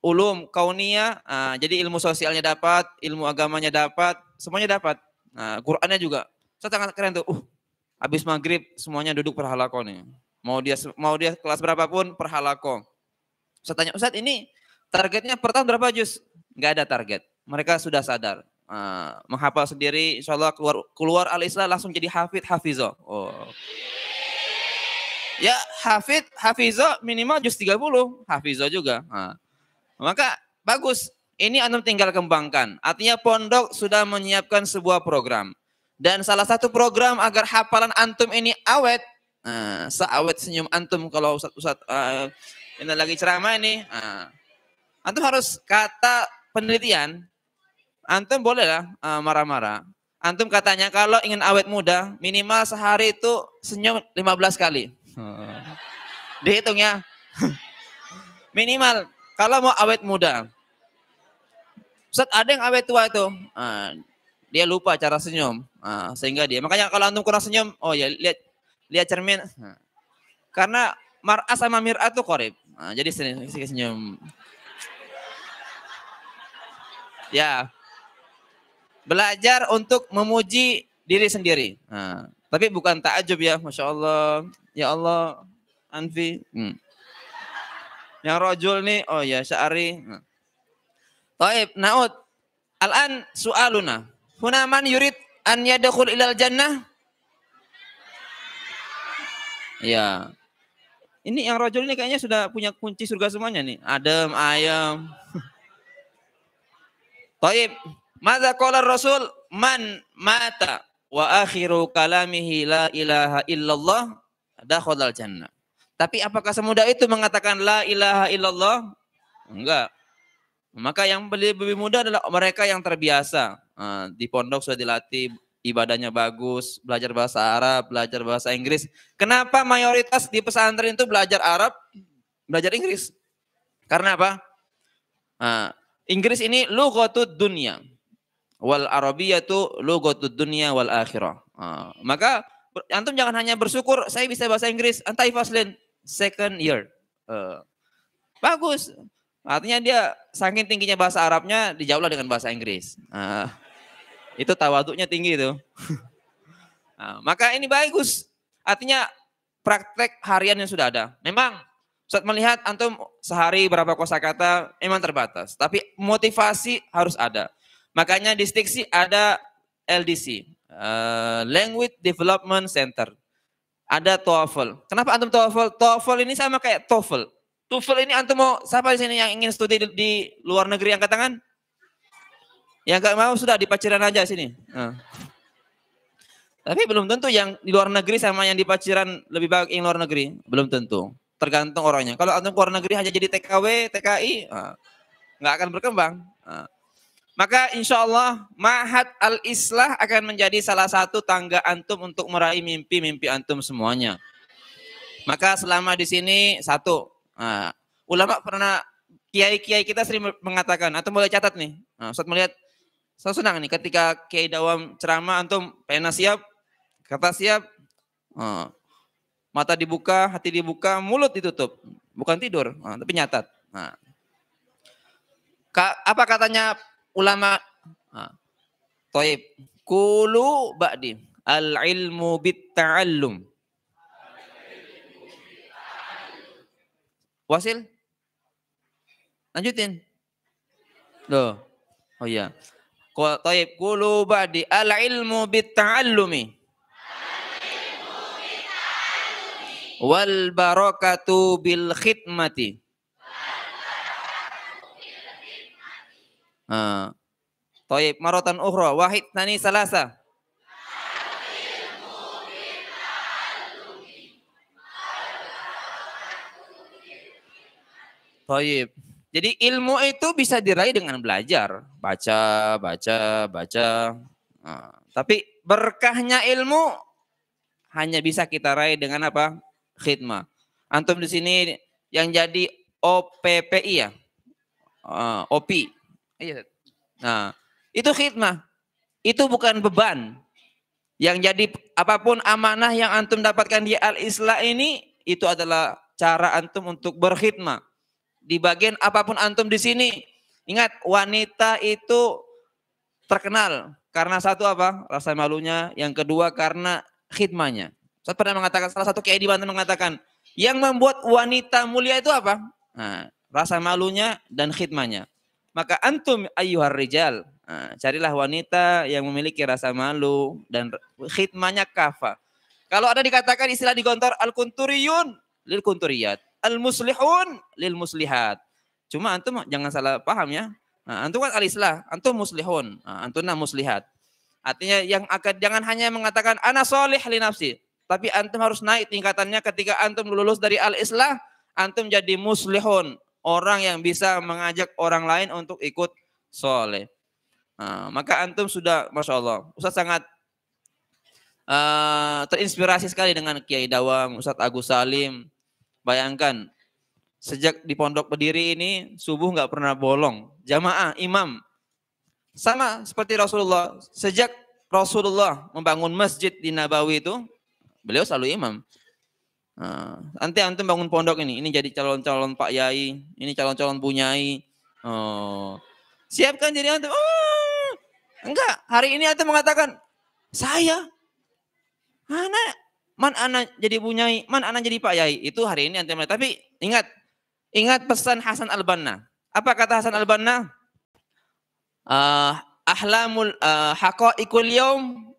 ulum kaunia, uh, jadi ilmu sosialnya dapat, ilmu agamanya dapat, semuanya dapat. Nah, Qurannya juga. Saya sangat keren tuh. Uh, habis maghrib semuanya duduk perhalako nih. Mau dia mau dia kelas berapapun perhalako. Saya tanya, Ustaz ini targetnya per tahun berapa juz? Enggak ada target. Mereka sudah sadar. Uh, menghafal sendiri, insya Allah keluar keluar al Islam langsung jadi hafid hafizo. Oh. Ya hafid hafizo minimal juz 30, hafizo juga. Nah, maka bagus ini antum tinggal kembangkan. Artinya pondok sudah menyiapkan sebuah program. Dan salah satu program agar hafalan antum ini awet. Nah, seawet senyum antum kalau Ustaz, Ustaz uh, ini lagi ceramah ini. Uh, antum harus kata penelitian. Antum bolehlah uh, marah-marah. Antum katanya kalau ingin awet muda, minimal sehari itu senyum 15 kali. Uh, dihitung ya. minimal kalau mau awet muda. Ustaz ada yang awet tua itu. Nah, dia lupa cara senyum. Nah, sehingga dia. Makanya kalau antum kurang senyum, oh ya lihat lihat cermin. Nah, karena mar'ah sama mir'ah itu korib. Nah, jadi senyum. Ya. Belajar untuk memuji diri sendiri. Nah, tapi bukan takjub ya, Masya Allah. Ya Allah, Anfi. Hmm. Yang rojul nih, oh ya Syari. Nah. Taib, naud. Al-an su'aluna. Huna man yurid an yadkhul ilal jannah? Ya. Ini yang rojul ini kayaknya sudah punya kunci surga semuanya nih. Adem, ayam. Taib. Mada qala Rasul man mata wa akhiru kalamihi la ilaha illallah dakhalal jannah. Tapi apakah semudah itu mengatakan la ilaha illallah? Enggak. Maka yang lebih mudah adalah mereka yang terbiasa. Uh, di pondok sudah dilatih, ibadahnya bagus, belajar bahasa Arab, belajar bahasa Inggris. Kenapa mayoritas di pesantren itu belajar Arab, belajar Inggris? Karena apa? Uh, Inggris ini lughatud dunia. Wal arabiyatu lughatud dunia wal akhirah. Uh, maka antum jangan hanya bersyukur saya bisa bahasa Inggris, antai faslin second year. Uh, bagus. Artinya dia saking tingginya bahasa Arabnya dijawablah dengan bahasa Inggris. Nah, itu tawaduknya tinggi itu. Nah, maka ini bagus. Artinya praktek harian yang sudah ada. Memang saat melihat antum sehari berapa kosakata memang terbatas, tapi motivasi harus ada. Makanya di Stiksi ada LDC, uh, eh, Language Development Center. Ada TOEFL. Kenapa antum TOEFL? TOEFL ini sama kayak TOEFL. TOEFL ini antum mau siapa di sini yang ingin studi di, di luar negeri angkat tangan? Yang gak mau sudah di Paciran aja sini. Nah. Tapi belum tentu yang di luar negeri sama yang di Paciran lebih baik yang luar negeri. Belum tentu. Tergantung orangnya. Kalau antum luar negeri hanya jadi TKW, TKI, nah, nggak akan berkembang. Nah. Maka insya Allah Mahat Al-Islah akan menjadi salah satu tangga antum untuk meraih mimpi-mimpi antum semuanya. Maka selama di sini satu, nah, ulama pernah kiai-kiai kita sering mengatakan, atau boleh catat nih, nah, Ustaz melihat, saya senang nih ketika kiai dawam ceramah, antum pena siap, kata siap, nah, mata dibuka, hati dibuka, mulut ditutup, bukan tidur, nah, tapi nyatat. Nah. Apa katanya ulama? Toib, kulu ba'di, al ilmu bit ta'allum. Wasil? Lanjutin. Loh. Oh iya. Taib qulu ba'di al ilmu bit ta'allumi. Wal barakatu bil khidmati. Ah. Taib maratan ukhra wahid nani salasa. Taib. Jadi ilmu itu bisa diraih dengan belajar, baca, baca, baca. Nah, tapi berkahnya ilmu hanya bisa kita raih dengan apa? Khidmah. Antum di sini yang jadi OPPI ya, uh, OP. Iya. Nah, itu khidmah. Itu bukan beban. Yang jadi apa pun amanah yang antum dapatkan di al-islah ini itu adalah cara antum untuk berkhidmah di bagian apa pun antum di sini. Ingat, wanita itu terkenal karena satu apa? Rasa malunya. Yang kedua karena khidmahnya. Saya pernah mengatakan, salah satu kiai di Banten mengatakan, yang membuat wanita mulia itu apa? Nah, rasa malunya dan khidmahnya. Maka antum ayyuhar rijal, nah, carilah wanita yang memiliki rasa malu dan khidmahnya kafa. Kalau ada dikatakan istilah di gontor al-kunturiyun lil kunturiyat al muslihun lil muslihat. Cuma antum jangan salah paham ya. Nah, antum kan al-islah, antum muslihun, nah, antum muslihat. Artinya yang akan jangan hanya mengatakan ana solih li nafsi, tapi antum harus naik tingkatannya ketika antum lulus dari al-islah, antum jadi muslihun, orang yang bisa mengajak orang lain untuk ikut soleh. Nah, maka antum sudah, masya Allah, Ustaz sangat uh, terinspirasi sekali dengan Kiai Dawam, Ustaz Agus Salim, Bayangkan, sejak di pondok berdiri ini subuh nggak pernah bolong. Jamaah, imam. Sama seperti Rasulullah. Sejak Rasulullah membangun masjid di Nabawi itu, beliau selalu imam. Nah, nanti antum bangun pondok ini, ini jadi calon-calon Pak Yai, ini calon-calon Bunyai. Oh. Siapkan jadi antum. Oh, enggak, hari ini antum mengatakan, saya, anak Man ana jadi punyai, man ana jadi Pak Yai. Itu hari ini anti Tapi ingat, ingat pesan Hasan Al-Banna. Apa kata Hasan Al-Banna? Uh, ahlamul uh, haqaiqul yaum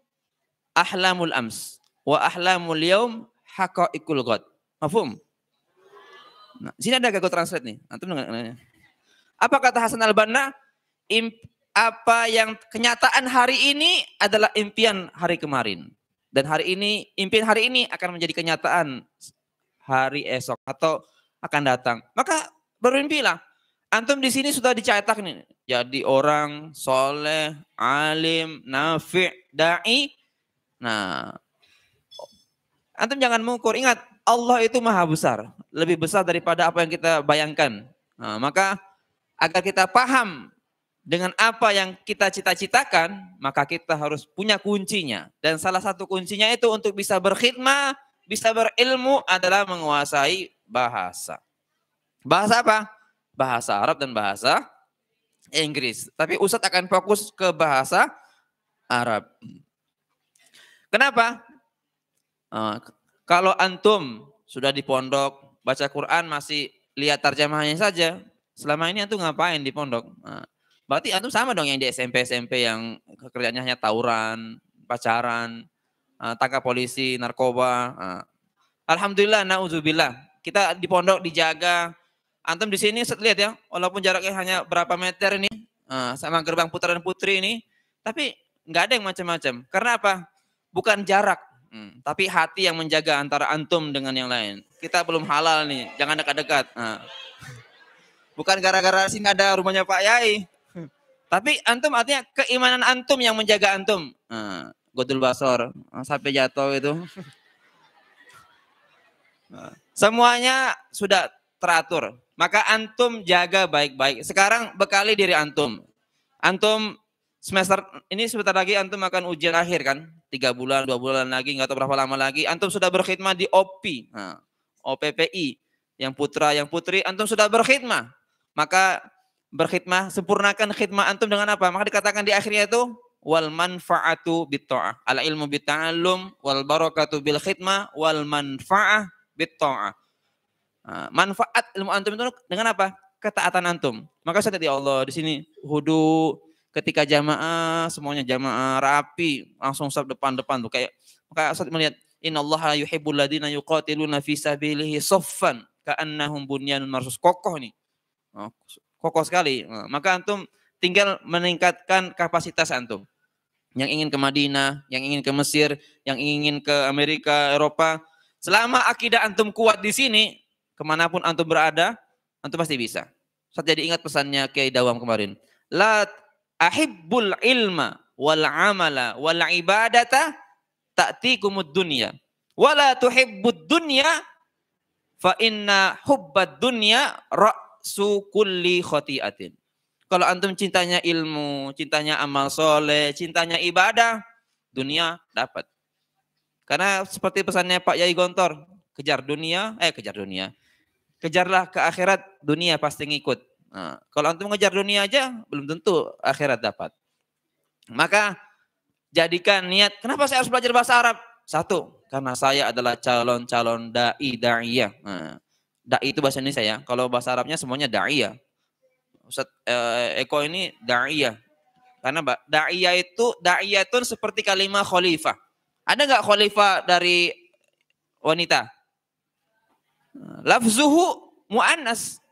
ahlamul ams wa ahlamul yaum haqaiqul ghad. Mafhum? Nah, sini ada Google Translate nih. Antum Apa kata Hasan Al-Banna? apa yang kenyataan hari ini adalah impian hari kemarin. Dan hari ini, impian hari ini akan menjadi kenyataan hari esok atau akan datang. Maka bermimpilah. Antum di sini sudah dicetak nih. Jadi orang soleh, alim, nafi, da'i. Nah, antum jangan mengukur. Ingat, Allah itu maha besar. Lebih besar daripada apa yang kita bayangkan. Nah, maka agar kita paham dengan apa yang kita cita-citakan, maka kita harus punya kuncinya. Dan salah satu kuncinya itu untuk bisa berkhidmah, bisa berilmu adalah menguasai bahasa. Bahasa apa? Bahasa Arab dan bahasa Inggris. Tapi Ustadz akan fokus ke bahasa Arab. Kenapa? Uh, kalau antum sudah di pondok, baca Quran masih lihat terjemahannya saja, selama ini antum ngapain di pondok? Uh, Berarti antum sama dong yang di SMP SMP yang kerjanya hanya tawuran, pacaran, uh, tangkap polisi, narkoba. Alhamdulillah, nauzubillah. Kita di pondok dijaga. Antum di sini lihat ya, walaupun jaraknya hanya berapa meter ini sama gerbang putra dan putri ini, tapi nggak ada yang macam-macam. Karena apa? Bukan jarak, hmm, tapi hati yang menjaga antara antum dengan yang lain. Kita belum halal nih, jangan dekat-dekat. Nah. Bukan gara-gara sini ada rumahnya Pak Yai. Tapi antum artinya keimanan antum yang menjaga antum. Nah, godul basor, sampai jatuh itu. Semuanya sudah teratur. Maka antum jaga baik-baik. Sekarang bekali diri antum. Antum semester ini sebentar lagi antum akan ujian akhir kan? Tiga bulan, dua bulan lagi, nggak tahu berapa lama lagi. Antum sudah berkhidmat di OPI, nah, OPPI, yang putra, yang putri. Antum sudah berkhidmat. Maka berkhidmat, sempurnakan khidmat antum dengan apa? Maka dikatakan di akhirnya itu wal manfaatu bitta'ah. Al ilmu bitta'allum wal barakatu bil khidmah wal manfa'ah bitta'ah. Nah, manfaat ilmu antum itu dengan apa? Ketaatan antum. Maka saya tadi Allah di sini hudu ketika jamaah semuanya jamaah rapi langsung sab depan-depan tuh kayak maka saya melihat innallaha yuhibbul ladina yuqatiluna fi sabilihi saffan ka'annahum bunyanun marsus kokoh nih. Oh, kokoh sekali. Nah, maka antum tinggal meningkatkan kapasitas antum. Yang ingin ke Madinah, yang ingin ke Mesir, yang ingin ke Amerika, Eropa, selama akidah antum kuat di sini, ke mana pun antum berada, antum pasti bisa. Saya jadi ingat pesannya Kiai Dawam kemarin. La ahibbul ilma wal amala wal ibadata ta'tikumud dunya. Wala tuhibbud dunya fa inna hubbad dunya ra'su kulli khati'atin. Kalau antum cintanya ilmu, cintanya amal soleh, cintanya ibadah, dunia dapat. Karena seperti pesannya Pak Yai Gontor, kejar dunia, eh kejar dunia, kejarlah ke akhirat, dunia pasti ngikut. Nah, kalau antum ngejar dunia aja, belum tentu akhirat dapat. Maka jadikan niat, kenapa saya harus belajar bahasa Arab? Satu, karena saya adalah calon-calon da'i da'iyah. Nah, da'i itu bahasa Indonesia ya. Kalau bahasa Arabnya semuanya da'iyah. Ustaz eh, Eko ini da'iyah. Karena da'iyah itu da'iyah itu seperti kalimat khalifah. Ada nggak khalifah dari wanita? Lafzuhu mu'annas.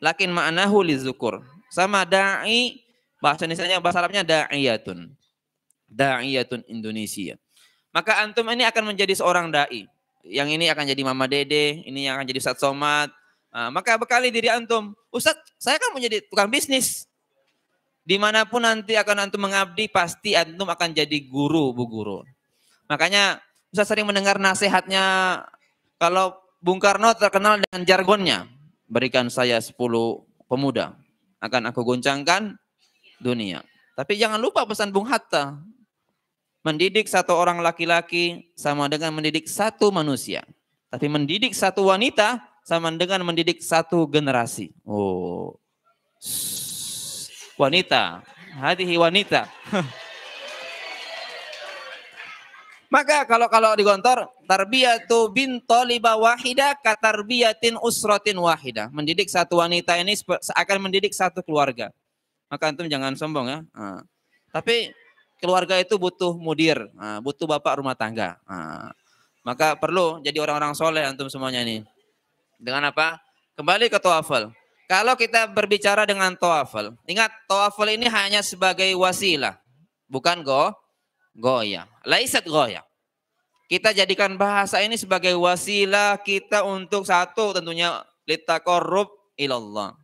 Lakin ma'nahu lizukur. Sama da'i, bahasa Indonesia bahasa Arabnya da'iyatun. Da'iyatun Indonesia. Maka antum ini akan menjadi seorang da'i. Yang ini akan jadi Mama Dede, ini yang akan jadi Ustaz Somad. Nah, maka bekali diri antum. Ustaz, saya kan menjadi tukang bisnis. Di mana pun nanti akan antum mengabdi, pasti antum akan jadi guru, bu guru. Makanya Ustaz sering mendengar nasihatnya, kalau Bung Karno terkenal dengan jargonnya. Berikan saya 10 pemuda. Akan aku goncangkan dunia. Tapi jangan lupa pesan Bung Hatta. Mendidik satu orang laki-laki sama dengan mendidik satu manusia. Tapi mendidik satu wanita sama dengan mendidik satu generasi. Oh. Wanita. Hadihi wanita. Maka kalau kalau di gontor tarbiyatu bin taliba wahida katarbiyatin usratin wahida. Mendidik satu wanita ini akan mendidik satu keluarga. Maka antum jangan sombong ya. Nah. Tapi keluarga itu butuh mudir, nah, butuh bapak rumah tangga. Nah. Maka perlu jadi orang-orang soleh antum semuanya ini. Dengan apa? Kembali ke tawaful. Kalau kita berbicara dengan tawaful, ingat tawaful ini hanya sebagai wasilah, bukan go goyah. Laisat goyah. Kita jadikan bahasa ini sebagai wasilah kita untuk satu tentunya litakorrub ilallah.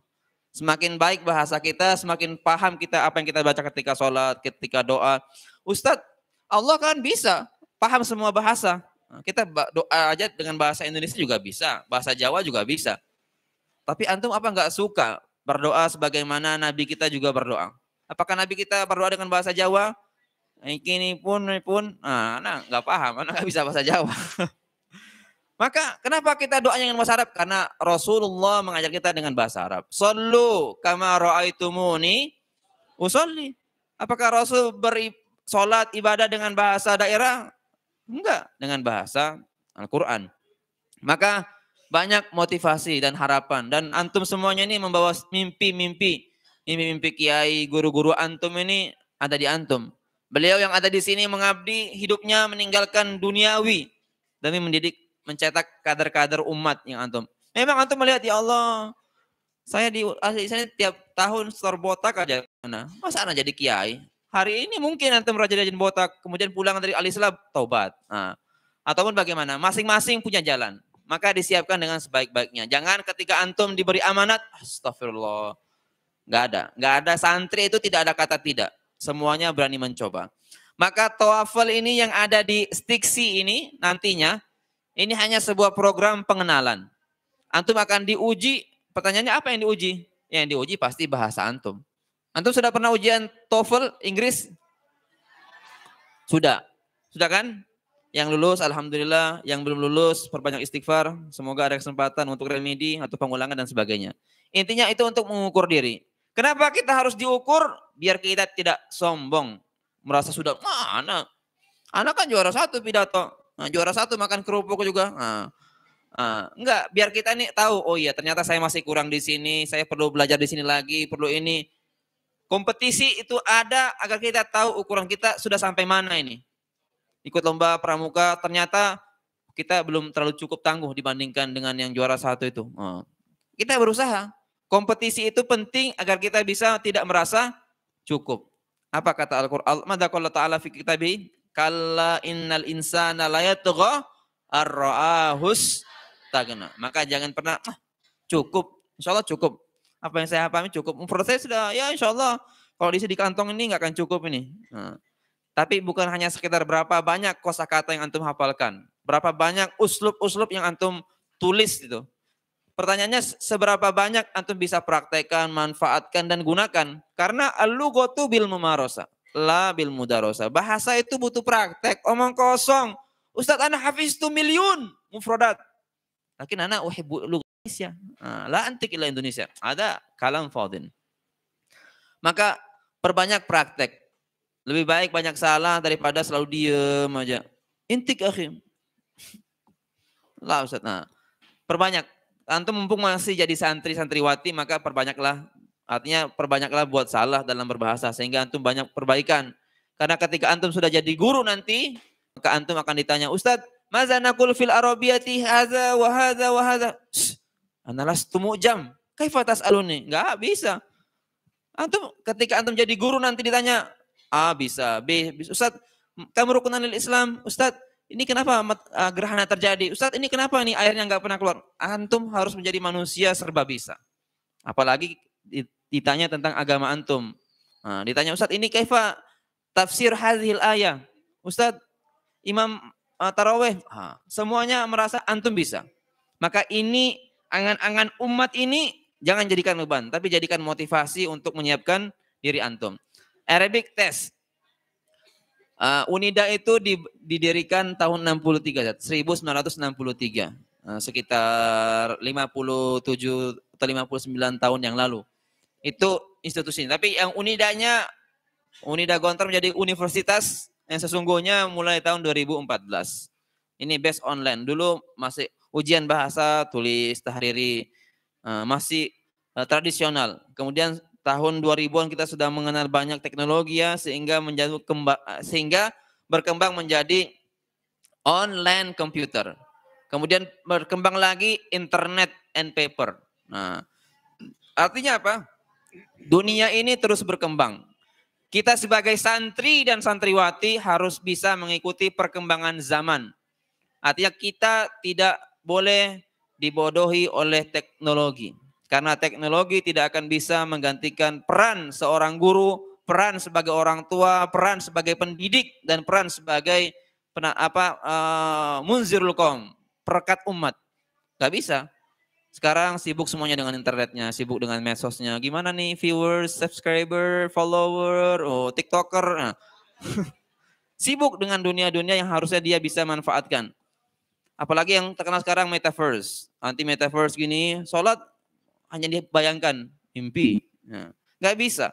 Semakin baik bahasa kita, semakin paham kita apa yang kita baca ketika sholat, ketika doa. Ustadz, Allah kan bisa paham semua bahasa. Kita doa aja dengan bahasa Indonesia juga bisa, bahasa Jawa juga bisa. Tapi antum apa nggak suka berdoa sebagaimana Nabi kita juga berdoa? Apakah Nabi kita berdoa dengan bahasa Jawa? Ini pun, ini pun, nah, nah nggak paham, anak nggak bisa bahasa Jawa. Maka kenapa kita doanya dengan bahasa Arab? Karena Rasulullah mengajar kita dengan bahasa Arab. Sallu kama ra'aitumuni usolli. Apakah Rasul beri ibadah dengan bahasa daerah? Enggak, dengan bahasa Al-Quran. Maka banyak motivasi dan harapan. Dan antum semuanya ini membawa mimpi-mimpi. Mimpi-mimpi kiai, guru-guru antum ini ada di antum. Beliau yang ada di sini mengabdi hidupnya meninggalkan duniawi demi mendidik, mencetak kader-kader umat yang antum. Memang antum melihat ya Allah, saya di saya tiap tahun store botak aja mana? Masa anak jadi kiai? Hari ini mungkin antum raja jadi botak, kemudian pulang dari alislam taubat. Nah, ataupun bagaimana? Masing-masing punya jalan. Maka disiapkan dengan sebaik-baiknya. Jangan ketika antum diberi amanat, astagfirullah. Gak ada. Gak ada santri itu tidak ada kata tidak. Semuanya berani mencoba. Maka tawaful ini yang ada di stiksi ini nantinya Ini hanya sebuah program pengenalan. Antum akan diuji, pertanyaannya apa yang diuji? Yang diuji pasti bahasa antum. Antum sudah pernah ujian TOEFL Inggris? Sudah. Sudah kan? Yang lulus, Alhamdulillah. Yang belum lulus, perbanyak istighfar. Semoga ada kesempatan untuk remedi atau pengulangan dan sebagainya. Intinya itu untuk mengukur diri. Kenapa kita harus diukur? Biar kita tidak sombong. Merasa sudah, mana? Anak kan juara satu pidato. Nah, juara satu makan kerupuk juga. Nah, nah, enggak, biar kita nih tahu, oh iya ternyata saya masih kurang di sini, saya perlu belajar di sini lagi, perlu ini. Kompetisi itu ada agar kita tahu ukuran kita sudah sampai mana ini ikut lomba pramuka ternyata kita belum terlalu cukup tangguh dibandingkan dengan yang juara satu itu. Oh. Kita berusaha. Kompetisi itu penting agar kita bisa tidak merasa cukup. Apa kata Al-Qur'an? Mada qala ta'ala fi kitabi? Kalla innal insana la yatgha ar-ra'ahus tagna. Maka jangan pernah ah, cukup. Insya Allah cukup. Apa yang saya pahami cukup. Menurut saya sudah ya insya Allah kalau diisi di kantong ini nggak akan cukup ini. Nah, tapi bukan hanya sekedar berapa banyak kosakata yang antum hafalkan. Berapa banyak uslub-uslub yang antum tulis itu. Pertanyaannya seberapa banyak antum bisa praktekkan, manfaatkan dan gunakan? Karena al-lughatu bil mumarosa, la bil mudarosa. Bahasa itu butuh praktek, omong kosong. Ustadz anak hafiz itu miliun mufrodat. Lakin anak uhibbu Indonesia. Ah, la antik ila Indonesia. Ada kalam fadin. Maka perbanyak praktek. Lebih baik banyak salah daripada selalu diem aja. Intik akhim. Lah Ustaz. Nah, perbanyak. Antum mumpung masih jadi santri santriwati maka perbanyaklah. Artinya perbanyaklah buat salah dalam berbahasa sehingga antum banyak perbaikan. Karena ketika antum sudah jadi guru nanti, maka antum akan ditanya, Ustaz, maza nakul fil arabiyati haza wa haza wa. Analas jam. Kaifatas aluni? Enggak bisa. Antum ketika antum jadi guru nanti ditanya, A bisa, B bisa. Ustaz, kamu rukunan Islam. Ustaz, ini kenapa uh, gerhana terjadi? Ustaz, ini kenapa nih airnya nggak pernah keluar? Antum harus menjadi manusia serba bisa. Apalagi ditanya tentang agama antum. Nah, ditanya Ustaz, ini kaifa tafsir hadhil ayah? Ustaz, Imam uh, Taraweh, ha, semuanya merasa antum bisa. Maka ini angan-angan umat ini jangan jadikan beban, tapi jadikan motivasi untuk menyiapkan diri antum. Arabic test. Uh, UNIDA itu didirikan tahun 63, 1963. Uh, sekitar 57 atau 59 tahun yang lalu. Itu institusi. Tapi yang UNIDA-nya, UNIDA Gontor menjadi universitas yang sesungguhnya mulai tahun 2014. Ini based online. Dulu masih ujian bahasa, tulis, tahriri, uh, masih uh, tradisional. Kemudian tahun 2000-an kita sudah mengenal banyak teknologi ya sehingga menjadi sehingga berkembang menjadi online computer. Kemudian berkembang lagi internet and paper. Nah, artinya apa? Dunia ini terus berkembang. Kita sebagai santri dan santriwati harus bisa mengikuti perkembangan zaman. Artinya kita tidak boleh dibodohi oleh teknologi. Karena teknologi tidak akan bisa menggantikan peran seorang guru, peran sebagai orang tua, peran sebagai pendidik dan peran sebagai pena, apa uh, munzirul kaum, perekat umat. Gak bisa. Sekarang sibuk semuanya dengan internetnya, sibuk dengan medsosnya. Gimana nih viewers, subscriber, follower, oh tiktoker. Nah. sibuk dengan dunia-dunia yang harusnya dia bisa manfaatkan. Apalagi yang terkenal sekarang metaverse. Anti metaverse gini, sholat hanya dibayangkan mimpi. Nah, nggak bisa.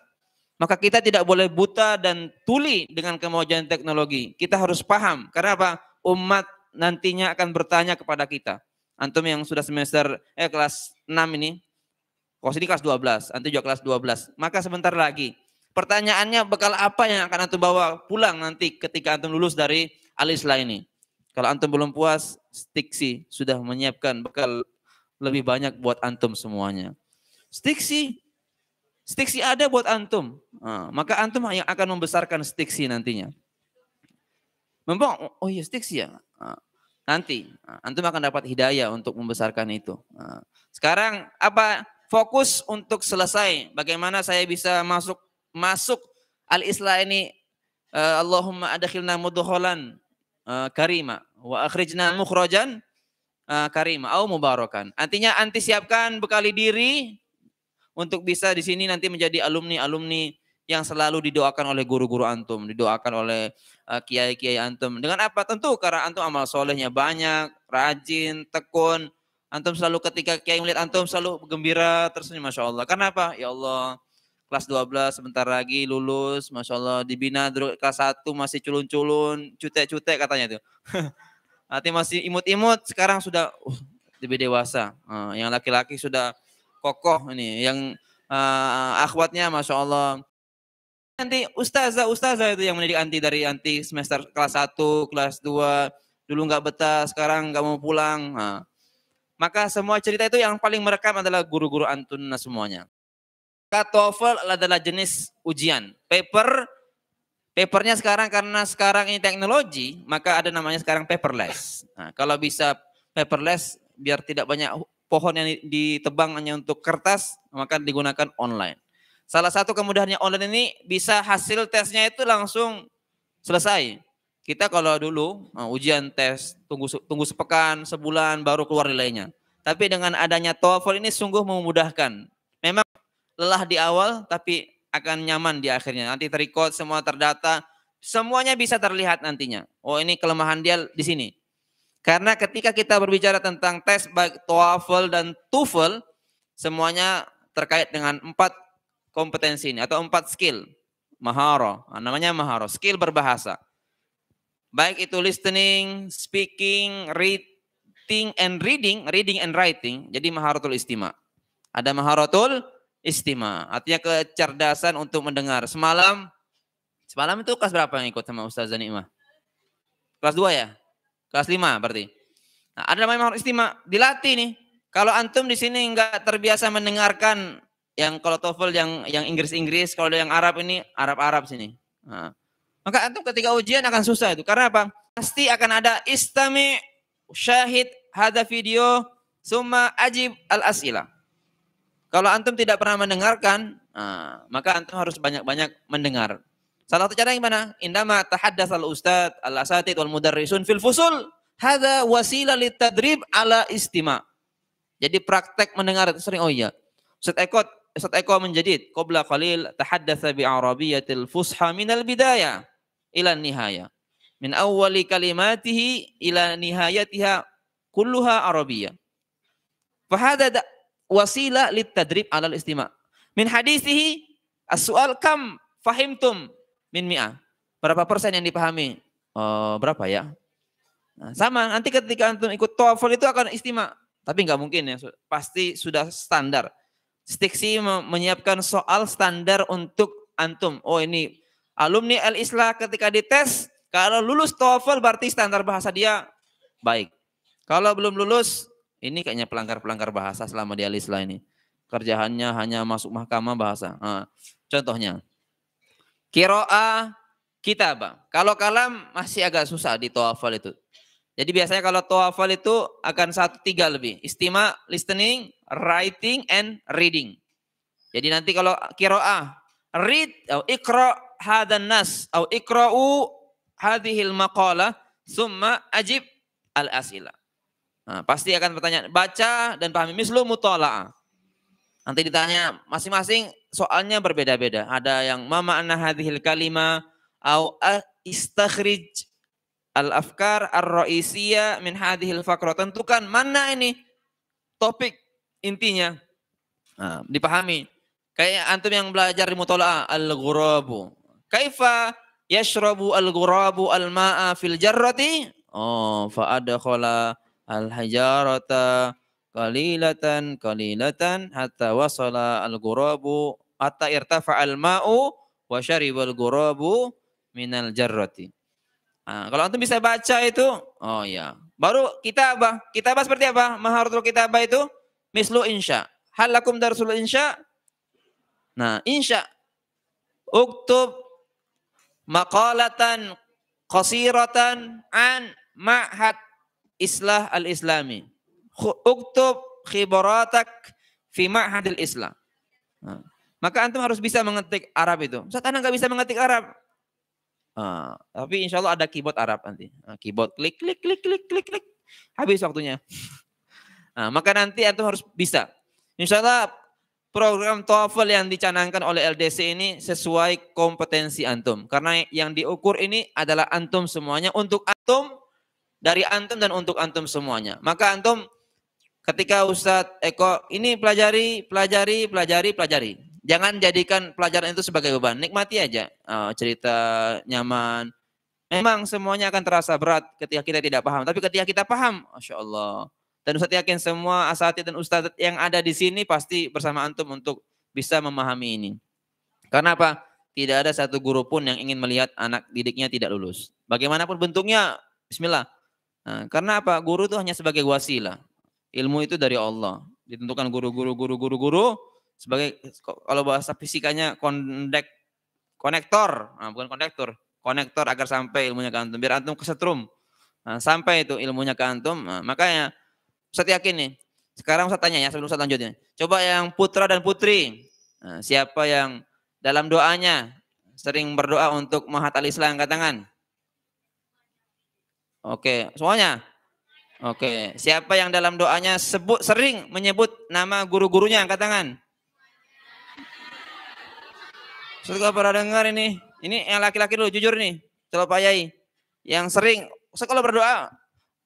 Maka kita tidak boleh buta dan tuli dengan kemajuan teknologi. Kita harus paham. Karena apa? Umat nantinya akan bertanya kepada kita. Antum yang sudah semester eh kelas 6 ini, kos ini kelas 12, antum juga kelas 12. Maka sebentar lagi pertanyaannya bekal apa yang akan antum bawa pulang nanti ketika antum lulus dari alislah ini. Kalau antum belum puas, stiksi sudah menyiapkan bekal lebih banyak buat antum semuanya. Stiksi, stiksi ada buat antum. Nah, maka antum yang akan membesarkan stiksi nantinya. Memang, oh iya stiksi ya. Nah, nanti nah, antum akan dapat hidayah untuk membesarkan itu. Nah, sekarang apa fokus untuk selesai? Bagaimana saya bisa masuk masuk al-islah ini uh, Allahumma adakhilna mudkhalan uh, karima wa akhrijna mukhrajan uh, karimah au mubarakan. Artinya anti siapkan bekali diri untuk bisa di sini nanti menjadi alumni-alumni yang selalu didoakan oleh guru-guru antum, didoakan oleh uh, kiai-kiai antum. Dengan apa? Tentu karena antum amal solehnya banyak, rajin, tekun. Antum selalu ketika kiai melihat antum selalu gembira, tersenyum, masya Allah. Kenapa? Ya Allah, kelas 12 sebentar lagi lulus, masya Allah dibina kelas 1 masih culun-culun, cutek-cutek katanya itu. Nanti masih imut-imut, sekarang sudah uh, lebih dewasa. Uh, yang laki-laki sudah kokoh ini, yang uh, akhwatnya masya Allah nanti ustazah ustazah itu yang mendidik anti dari anti semester kelas 1, kelas 2, dulu nggak betah, sekarang nggak mau pulang. Nah, maka semua cerita itu yang paling merekam adalah guru-guru antun semuanya. TOEFL adalah jenis ujian. Paper papernya sekarang karena sekarang ini teknologi, maka ada namanya sekarang paperless. Nah, kalau bisa paperless biar tidak banyak pohon yang ditebang hanya untuk kertas, maka digunakan online. Salah satu kemudahannya online ini bisa hasil tesnya itu langsung selesai. Kita kalau dulu uh, ujian tes tunggu tunggu sepekan, sebulan baru keluar nilainya. Tapi dengan adanya TOEFL ini sungguh memudahkan. Memang lelah di awal tapi akan nyaman di akhirnya. Nanti terrecord semua terdata, semuanya bisa terlihat nantinya. Oh ini kelemahan dia di sini. Karena ketika kita berbicara tentang tes baik TOEFL dan TOEFL, semuanya terkait dengan empat kompetensi ini atau empat skill. Maharo, nah, namanya maharo, skill berbahasa. Baik itu listening, speaking, reading and reading, reading and writing. Jadi maharatul istima. Ada maharatul istima, artinya kecerdasan untuk mendengar. Semalam, semalam itu kelas berapa yang ikut sama Ustaz Zanimah? Kelas 2 ya? Kelas 5 berarti. Nah, ada namanya maharatul istima, dilatih nih. Kalau antum di sini enggak terbiasa mendengarkan yang kalau TOEFL yang yang Inggris-Inggris, kalau yang Arab ini Arab-Arab sini. Nah. Maka antum ketika ujian akan susah itu. Karena apa? Pasti akan ada istami syahid hada video summa ajib al asila. Kalau antum tidak pernah mendengarkan, nah, maka antum harus banyak-banyak mendengar. Salah satu cara gimana? Indama tahaddas al ustad al asatid wal mudarrisun fil fusul hada wasila litadrib ala istima. Jadi praktek mendengar itu sering oh iya. Ustaz Eko Ustaz Eko menjadid qabla qalil tahaddatsa bi arabiyatil fusha minal bidaya ila nihaya. Min awwali kalimatihi ila nihayatiha kulluha arabiyah. Fahada wasila litadrib ala istima. Min hadisihi as-su'al kam fahimtum min mi'ah. Berapa persen yang dipahami? Uh, berapa ya? Nah, sama, nanti ketika antum ikut TOEFL itu akan istima. Tapi nggak mungkin ya, pasti sudah standar Stiksi menyiapkan soal standar untuk antum. Oh ini alumni Al-Islah ketika dites, kalau lulus TOEFL berarti standar bahasa dia baik. Kalau belum lulus, ini kayaknya pelanggar-pelanggar bahasa selama di Al-Islah ini. Kerjaannya hanya masuk mahkamah bahasa. Nah, contohnya, kiroa kitabah. Kalau kalam masih agak susah di TOEFL itu. Jadi biasanya kalau TOEFL itu akan satu tiga lebih. Istima, listening, writing, and reading. Jadi nanti kalau kiro'ah, read, atau ikra hadan nas, atau ikra'u hadihil maqalah, summa ajib al-asila. Nah, pasti akan bertanya, baca dan pahami. Mislu mutola'ah. Nanti ditanya, masing-masing soalnya berbeda-beda. Ada yang mama anna hadihil kalimah, au istakhrij al-afkar ar-ra'isiyah min hadhil faqra. Tentukan mana ini topik intinya. Nah, dipahami. Kayak antum yang belajar di mutola'ah al-ghurabu. Kaifa yashrabu al-ghurabu al-ma'a fil jarrati? Oh, fa adkhala al-hajarata qalilatan qalilatan hatta wasala al-ghurabu hatta irtafa al-ma'u wa syariba al-ghurabu minal jarrati. Nah, kalau antum bisa baca itu, oh ya. Baru kita apa? Kita apa seperti apa? Maharatul kitabah itu mislu insya. Hal lakum darsul insya? Nah, insya. Uktub maqalatan qasiratan an ma'had islah al-islami. Uktub khibaratak fi ma'hadil islam. Nah, maka antum harus bisa mengetik Arab itu. Saat anda nggak bisa mengetik Arab, Uh, tapi insya Allah ada keyboard Arab nanti. Uh, keyboard klik klik klik klik klik klik. habis waktunya. Nah, maka nanti antum harus bisa. Insya Allah program TOEFL yang dicanangkan oleh LDC ini sesuai kompetensi antum. Karena yang diukur ini adalah antum semuanya untuk antum, dari antum dan untuk antum semuanya. Maka antum ketika Ustadz Eko ini pelajari, pelajari, pelajari, pelajari. Jangan jadikan pelajaran itu sebagai beban. Nikmati aja uh, cerita nyaman. Memang semuanya akan terasa berat ketika kita tidak paham. Tapi ketika kita paham, Masya Allah. Dan Ustadz yakin semua asatid dan ustadz yang ada di sini pasti bersama antum untuk bisa memahami ini. Karena apa? Tidak ada satu guru pun yang ingin melihat anak didiknya tidak lulus. Bagaimanapun bentuknya, bismillah. Nah, karena apa? Guru itu hanya sebagai wasilah. Ilmu itu dari Allah. Ditentukan guru-guru, guru-guru, guru sebagai kalau bahasa fisikanya kondek konektor, nah, bukan konektor, konektor agar sampai ilmunya ke antum, biar antum kesetrum. Nah, sampai itu ilmunya ke antum, nah, makanya saya yakin nih. Sekarang saya tanya ya sebelum saya lanjutnya. Coba yang putra dan putri, nah, siapa yang dalam doanya sering berdoa untuk mahat al Islam angkat tangan. Oke, semuanya. Oke, siapa yang dalam doanya sebut sering menyebut nama guru-gurunya angkat tangan. Sudah pernah dengar ini? Ini yang laki-laki dulu, jujur nih. Coba Pak Yai. Yang sering, kalau berdoa,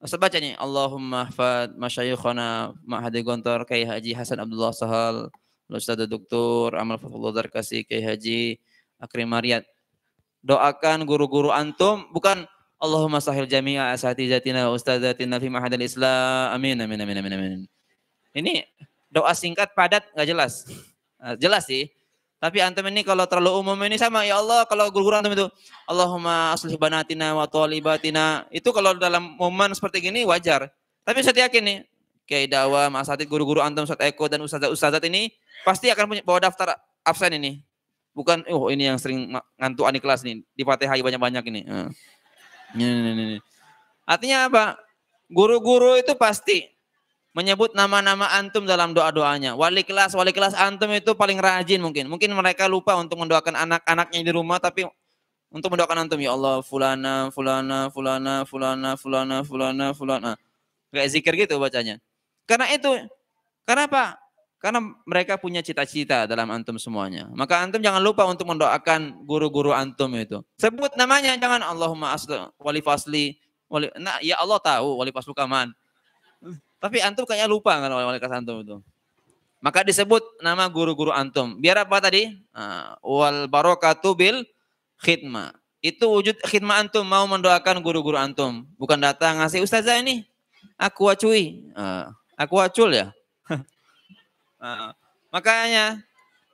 saya baca nih. Allahumma hafad masyayikhana Mahadi Gontor, Kai Haji Hasan Abdullah Sahal, Ustaz Doktor Amal Fatullah Darkasi, Kai Haji Akrim Mariat. Doakan guru-guru antum, bukan Allahumma sahil jami'a asatizatina ustazatina fi mahadil islam. Amin, amin, amin, amin, amin. Ini doa singkat, padat, nggak jelas. Jelas sih, tapi antum ini kalau terlalu umum ini sama ya Allah kalau guru-guru antum itu Allahumma aslih banatina wa talibatina itu kalau dalam momen seperti gini wajar. Tapi saya yakin nih kayak dakwah masatid guru-guru antum Ustaz Eko dan ustazat ustazat ini pasti akan punya bawa daftar absen ini. Bukan oh ini yang sering ngantuk anik kelas nih di Fatihah banyak-banyak ini. Artinya apa? Guru-guru itu pasti menyebut nama-nama antum dalam doa-doanya. Wali kelas, wali kelas antum itu paling rajin mungkin. Mungkin mereka lupa untuk mendoakan anak-anaknya di rumah, tapi untuk mendoakan antum ya Allah fulana fulana fulana fulana fulana fulana fulana kayak zikir gitu bacanya karena itu karena apa karena mereka punya cita-cita dalam antum semuanya maka antum jangan lupa untuk mendoakan guru-guru antum itu sebut namanya jangan Allahumma asli wali fasli wali nah ya Allah tahu wali faslu kaman tapi antum kayaknya lupa kan oleh wali kelas antum itu. Maka disebut nama guru-guru antum. Biar apa tadi? Uh, wal barokatu bil khidmah. Itu wujud khidmah antum mau mendoakan guru-guru antum. Bukan datang ngasih ustazah ini. Aku wacui. Uh, aku wacul ya. Makanya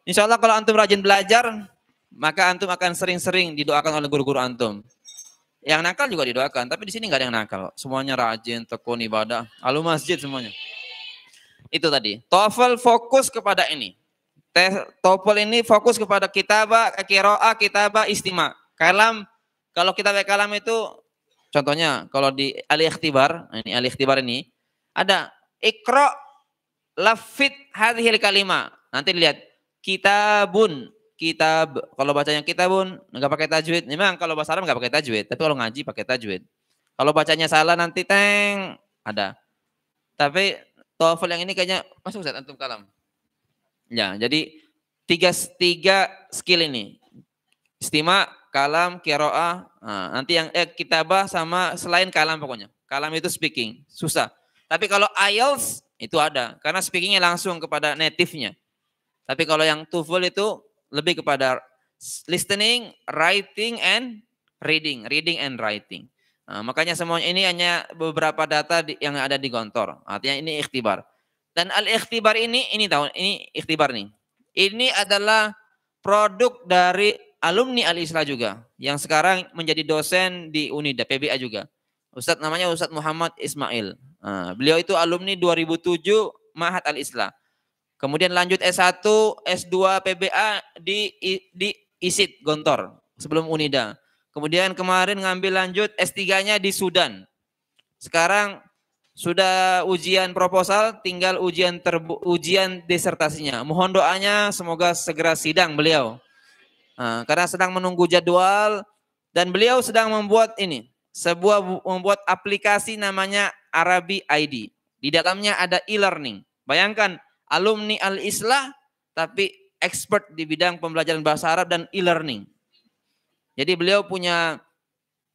insya Allah kalau antum rajin belajar, maka antum akan sering-sering didoakan oleh guru-guru antum. Yang nakal juga didoakan, tapi di sini nggak ada yang nakal. Semuanya rajin, tekun ibadah, alu masjid semuanya. Itu tadi. TOEFL fokus kepada ini. TOEFL ini fokus kepada kitabah, kiroa, kitabah, istima. Kalam, kalau kita kalam itu, contohnya kalau di alih ikhtibar, ini alih ikhtibar ini, ada ikro lafit hadhil kalimah. Nanti lihat, kitabun, kitab. Kalau bacanya kitabun nggak pakai tajwid. Memang kalau bahasa Arab nggak pakai tajwid tapi kalau ngaji pakai tajwid. Kalau bacanya salah nanti teng ada. Tapi TOEFL yang ini kayaknya masuk Ustaz antum kalam? Ya jadi tiga tiga skill ini. Istima kalam kiroah. Nah, nanti yang eh, kitabah sama selain kalam pokoknya. Kalam itu speaking. Susah tapi kalau IELTS itu ada karena speakingnya langsung kepada native-nya tapi kalau yang TOEFL itu lebih kepada listening, writing, and reading. Reading and writing. Nah, makanya semuanya ini hanya beberapa data yang ada di Gontor. Artinya ini ikhtibar. Dan al-ikhtibar ini, ini tahu, ini ikhtibar nih. Ini adalah produk dari alumni Al-Isla juga. Yang sekarang menjadi dosen di UNIDA, PBA juga. Ustadz namanya Ustadz Muhammad Ismail. Nah, beliau itu alumni 2007 Mahat Al-Islah. Kemudian lanjut S1, S2 PBA di di ISIT Gontor sebelum Unida. Kemudian kemarin ngambil lanjut S3-nya di Sudan. Sekarang sudah ujian proposal, tinggal ujian terbu ujian disertasinya. Mohon doanya semoga segera sidang beliau. Nah, karena sedang menunggu jadwal dan beliau sedang membuat ini sebuah membuat aplikasi namanya Arabi ID. Di dalamnya ada e-learning. Bayangkan alumni Al-Islah tapi expert di bidang pembelajaran bahasa Arab dan e-learning. Jadi beliau punya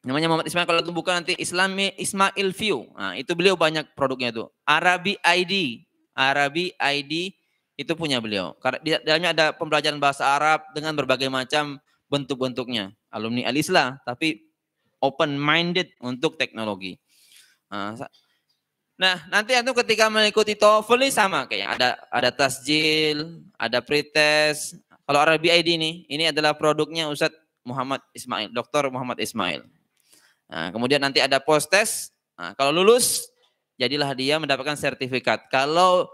namanya Muhammad Ismail kalau itu bukan nanti Islami Ismail View. Nah, itu beliau banyak produknya itu. Arabi ID, Arabi ID itu punya beliau. Karena di dalamnya ada pembelajaran bahasa Arab dengan berbagai macam bentuk-bentuknya. Alumni Al-Islah tapi open minded untuk teknologi. Nah, Nah, nanti antum ketika mengikuti TOEFL ini sama kayak ada ada tasjil, ada pretest. Kalau Arabi ID ini, ini adalah produknya Ustadz Muhammad Ismail, Dr. Muhammad Ismail. Nah, kemudian nanti ada post test. Nah, kalau lulus, jadilah dia mendapatkan sertifikat. Kalau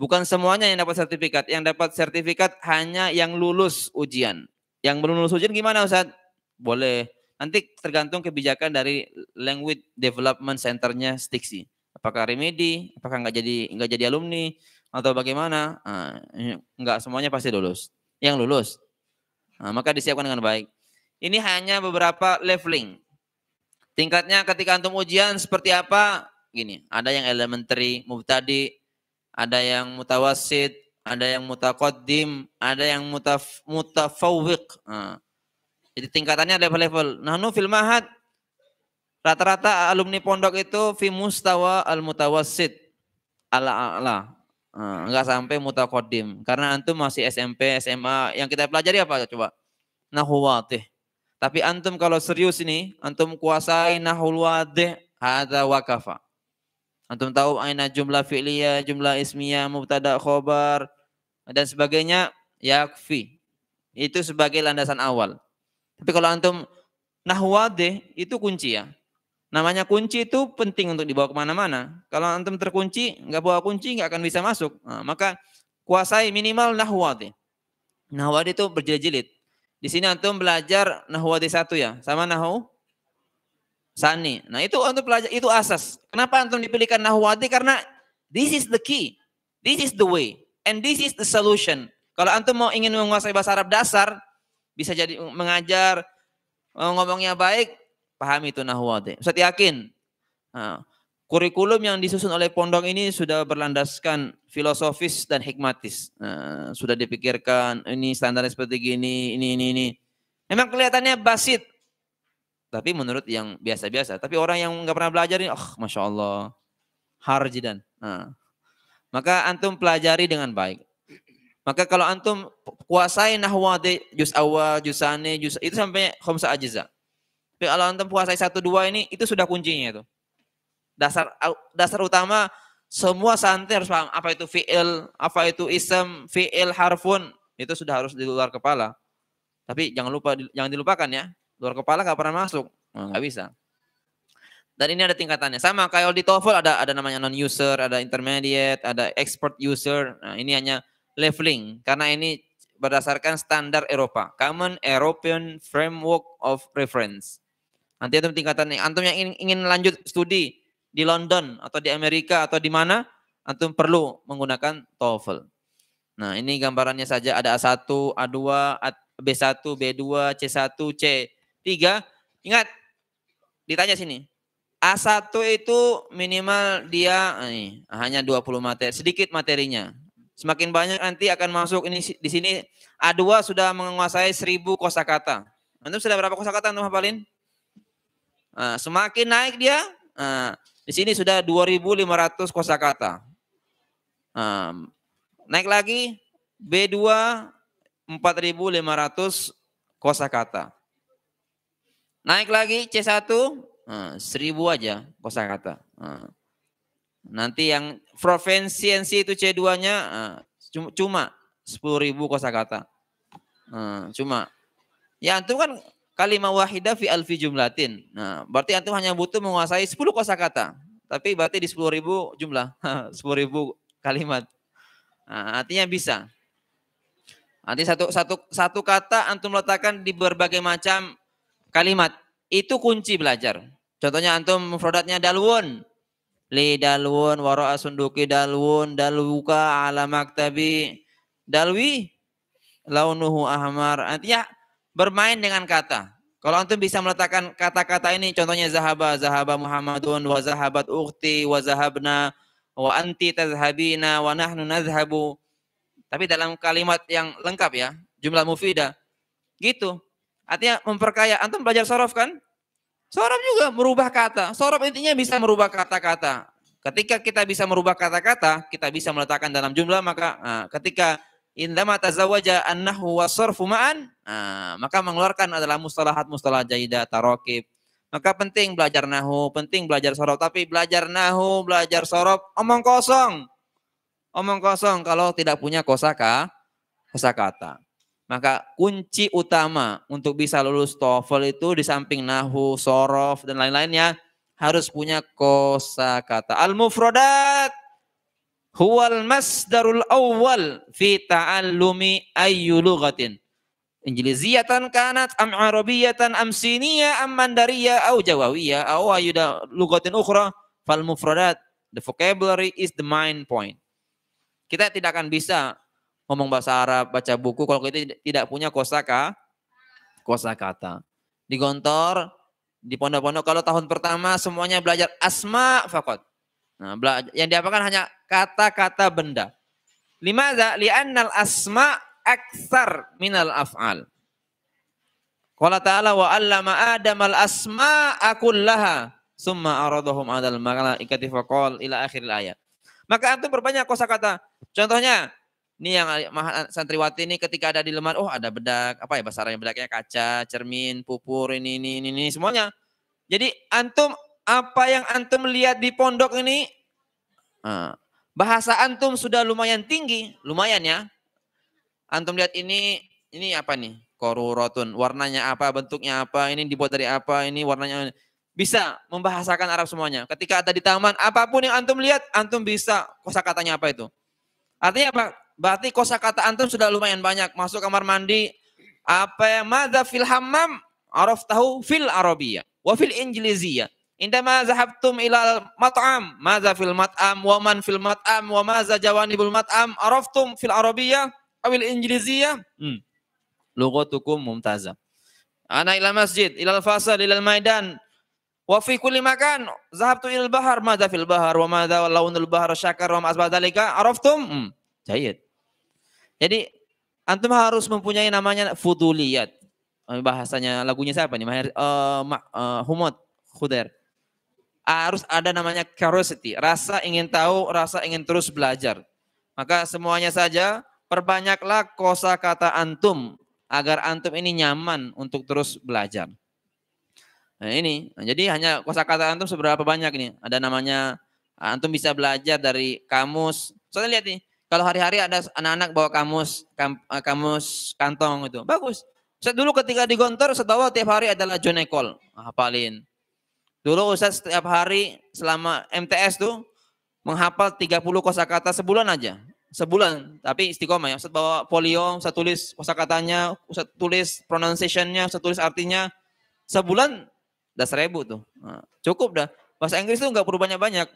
bukan semuanya yang dapat sertifikat, yang dapat sertifikat hanya yang lulus ujian. Yang belum lulus ujian gimana Ustadz? Boleh. Nanti tergantung kebijakan dari Language Development Centernya Stixi apakah remedi, apakah nggak jadi nggak jadi alumni atau bagaimana? Nah, nggak semuanya pasti lulus. Yang lulus, nah, maka disiapkan dengan baik. Ini hanya beberapa leveling. Tingkatnya ketika antum ujian seperti apa? Gini, ada yang elementary, mubtadi, ada yang mutawasid, ada yang mutaqaddim, ada yang mutaf, mutafawwiq. Nah, jadi tingkatannya level-level. Nahnu fil mahad Rata-rata alumni pondok itu fi mustawa al mutawassid ala ala. Enggak sampai mutakodim. Karena antum masih SMP, SMA. Yang kita pelajari apa coba? Nahwu wadih. Tapi antum kalau serius ini, antum kuasai nahwu wadih, hadza wakafa. Antum tahu aina jumlah fi'liyah, jumlah ismiyah, mubtada khobar, dan sebagainya, yakfi. Itu sebagai landasan awal. Tapi kalau antum nahwu wadih, itu kunci ya. Namanya kunci itu penting untuk dibawa ke mana-mana. Kalau antum terkunci, nggak bawa kunci, nggak akan bisa masuk. Nah, maka kuasai minimal nahwadi. Nahwadi itu berjilid-jilid. Di sini antum belajar nahwadi satu ya, sama nahu sani. Nah itu untuk belajar itu asas. Kenapa antum dipilihkan nahwadi? Karena this is the key, this is the way, and this is the solution. Kalau antum mau ingin menguasai bahasa Arab dasar, bisa jadi mengajar, ngomongnya baik, Pahami itu nahwati. Ustaz yakin. Nah, kurikulum yang disusun oleh pondok ini sudah berlandaskan filosofis dan hikmatis. Nah, sudah dipikirkan ini standar seperti gini, ini, ini, ini. Memang kelihatannya basit. Tapi menurut yang biasa-biasa. Tapi orang yang nggak pernah belajar ini, oh, Masya Allah. Harjidan. Nah, maka antum pelajari dengan baik. Maka kalau antum kuasai nahwati juz awal, juz sani, juz itu sampai khamsa ajiza. Kalau antum puasai satu dua ini itu sudah kuncinya itu. Dasar dasar utama semua santri harus paham apa itu fi'il, apa itu ism, fi'il, harfun. Itu sudah harus di luar kepala. Tapi jangan lupa jangan dilupakan ya. Luar kepala nggak pernah masuk. Nggak bisa. Dan ini ada tingkatannya. Sama kayak di TOEFL ada ada namanya non user, ada intermediate, ada expert user. Nah, ini hanya leveling karena ini berdasarkan standar Eropa, Common European Framework of Reference. Nanti antum tingkatan antum yang ingin, lanjut studi di London atau di Amerika atau di mana, antum perlu menggunakan TOEFL. Nah, ini gambarannya saja ada A1, A2, B1, B2, C1, C3. Ingat, ditanya sini. A1 itu minimal dia eh, hanya 20 materi, sedikit materinya. Semakin banyak nanti akan masuk ini di sini A2 sudah menguasai 1000 kosakata. Antum sudah berapa kosakata antum hafalin? Nah, semakin naik dia, nah, di sini sudah 2.500 kosakata. Nah, naik lagi B2 4.500 kosakata. Naik lagi C1 nah, 1000 aja kosakata. Nah, nanti yang provinsiensi itu C2-nya nah, cuma 10.000 kosakata. Nah, cuma ya itu kan kalimah wahida fi alfi jumlatin. Nah, berarti antum hanya butuh menguasai 10 kosakata. Tapi berarti di 10 ribu jumlah, 10 ribu kalimat. Nah, artinya bisa. Nanti satu, satu, satu kata antum letakkan di berbagai macam kalimat. Itu kunci belajar. Contohnya antum mufradatnya dalwun. Li dalwun, wara'a sunduki dalwun, dalwuka ala maktabi. Dalwi, launuhu ahmar. Artinya bermain dengan kata. Kalau antum bisa meletakkan kata-kata ini, contohnya zahaba, zahaba Muhammadun, wa zahabat ukhti, wa zahabna, wa anti tazhabina, wa nahnu nazhabu. Tapi dalam kalimat yang lengkap ya, jumlah mufidah. Gitu. Artinya memperkaya. Antum belajar sorof kan? Sorof juga merubah kata. Sorof intinya bisa merubah kata-kata. Ketika kita bisa merubah kata-kata, kita bisa meletakkan dalam jumlah, maka nah, ketika indama tazawaja annahu wa ma'an, nah, maka mengeluarkan adalah mustalahat-mustalah jaidah, tarokib. Maka penting belajar nahu, penting belajar sorof. Tapi belajar nahu, belajar sorof, omong kosong. Omong kosong kalau tidak punya kosaka, kosakata. Maka kunci utama untuk bisa lulus TOEFL itu di samping nahu, sorof, dan lain-lainnya harus punya kosakata. Al-mufradat huwal masdarul awwal fi ta'allumi ayyu lughatin. Injiliziyatan kanat am arabiyatan am siniyah am mandariyah au jawawiyah au ayuda lughatin ukhra fal mufradat the vocabulary is the main point. Kita tidak akan bisa ngomong bahasa Arab, baca buku kalau kita tidak punya kosaka kosakata. Di Gontor, di pondok-pondok kalau tahun pertama semuanya belajar asma fakot. Nah, yang diapakan hanya kata-kata benda. Limaza? Li'annal asma aksar minal af'al. Qala ta'ala wa allama Adam al asma akullaha summa aradahum adal malaikati faqal ila akhir ayat. Maka antum berbanyak kosakata. Contohnya, ini yang santriwati ini ketika ada di lemari, oh ada bedak, apa ya bahasa Arabnya bedaknya kaca, cermin, pupur, ini, ini, ini, ini semuanya. Jadi antum apa yang antum lihat di pondok ini, bahasa antum sudah lumayan tinggi, lumayan ya. Antum lihat ini, ini apa nih? Korurotun, warnanya apa, bentuknya apa, ini dibuat dari apa, ini warnanya bisa membahasakan Arab semuanya. Ketika ada di taman, apa pun yang antum lihat, antum bisa kosakatanya apa itu. Artinya apa? Berarti kosakata antum sudah lumayan banyak. Masuk kamar mandi, apa yang madza fil hammam, araf tahu fil arabiyah, wa fil. Indama zahabtum ila mat'am, madza fil mat'am, wa man fil mat'am, wa madza jawanibul mat'am, araftum fil arabiyah, awil injiliziyah. Hmm. Lughatukum mumtazah. Ana ila masjid, ila al-fasal, ila al-maidan, Wa fi kulli makan zahabtu ilal bahar madza fil bahar wa madza launul bahar syakar wa ma dzalika araftum? Hmm, jayid. Jadi antum harus mempunyai namanya fuduliyat. Bahasanya lagunya siapa nih? Mahir uh, uh, Humot Khudair. Harus ada namanya curiosity, rasa ingin tahu, rasa ingin terus belajar. Maka semuanya saja perbanyaklah kosakata antum agar antum ini nyaman untuk terus belajar. Nah ini, nah, jadi hanya kosakata antum seberapa banyak nih? Ada namanya antum bisa belajar dari kamus. Soalnya lihat nih, kalau hari-hari ada anak-anak bawa kamus, kam, eh, kamus kantong itu, bagus. Saya dulu ketika di Gontor, saya tiap hari adalah John Ecole, hafalin. Dulu Ustaz setiap hari selama MTS tuh menghafal 30 kosakata sebulan aja. Sebulan, tapi istiqomah ya. Ustaz bawa folio, saya tulis kosakatanya, Ustaz tulis pronunciation-nya, Ustaz tulis artinya. Sebulan udah seribu tuh. Nah, cukup dah. Bahasa Inggris tuh nggak perlu banyak-banyak.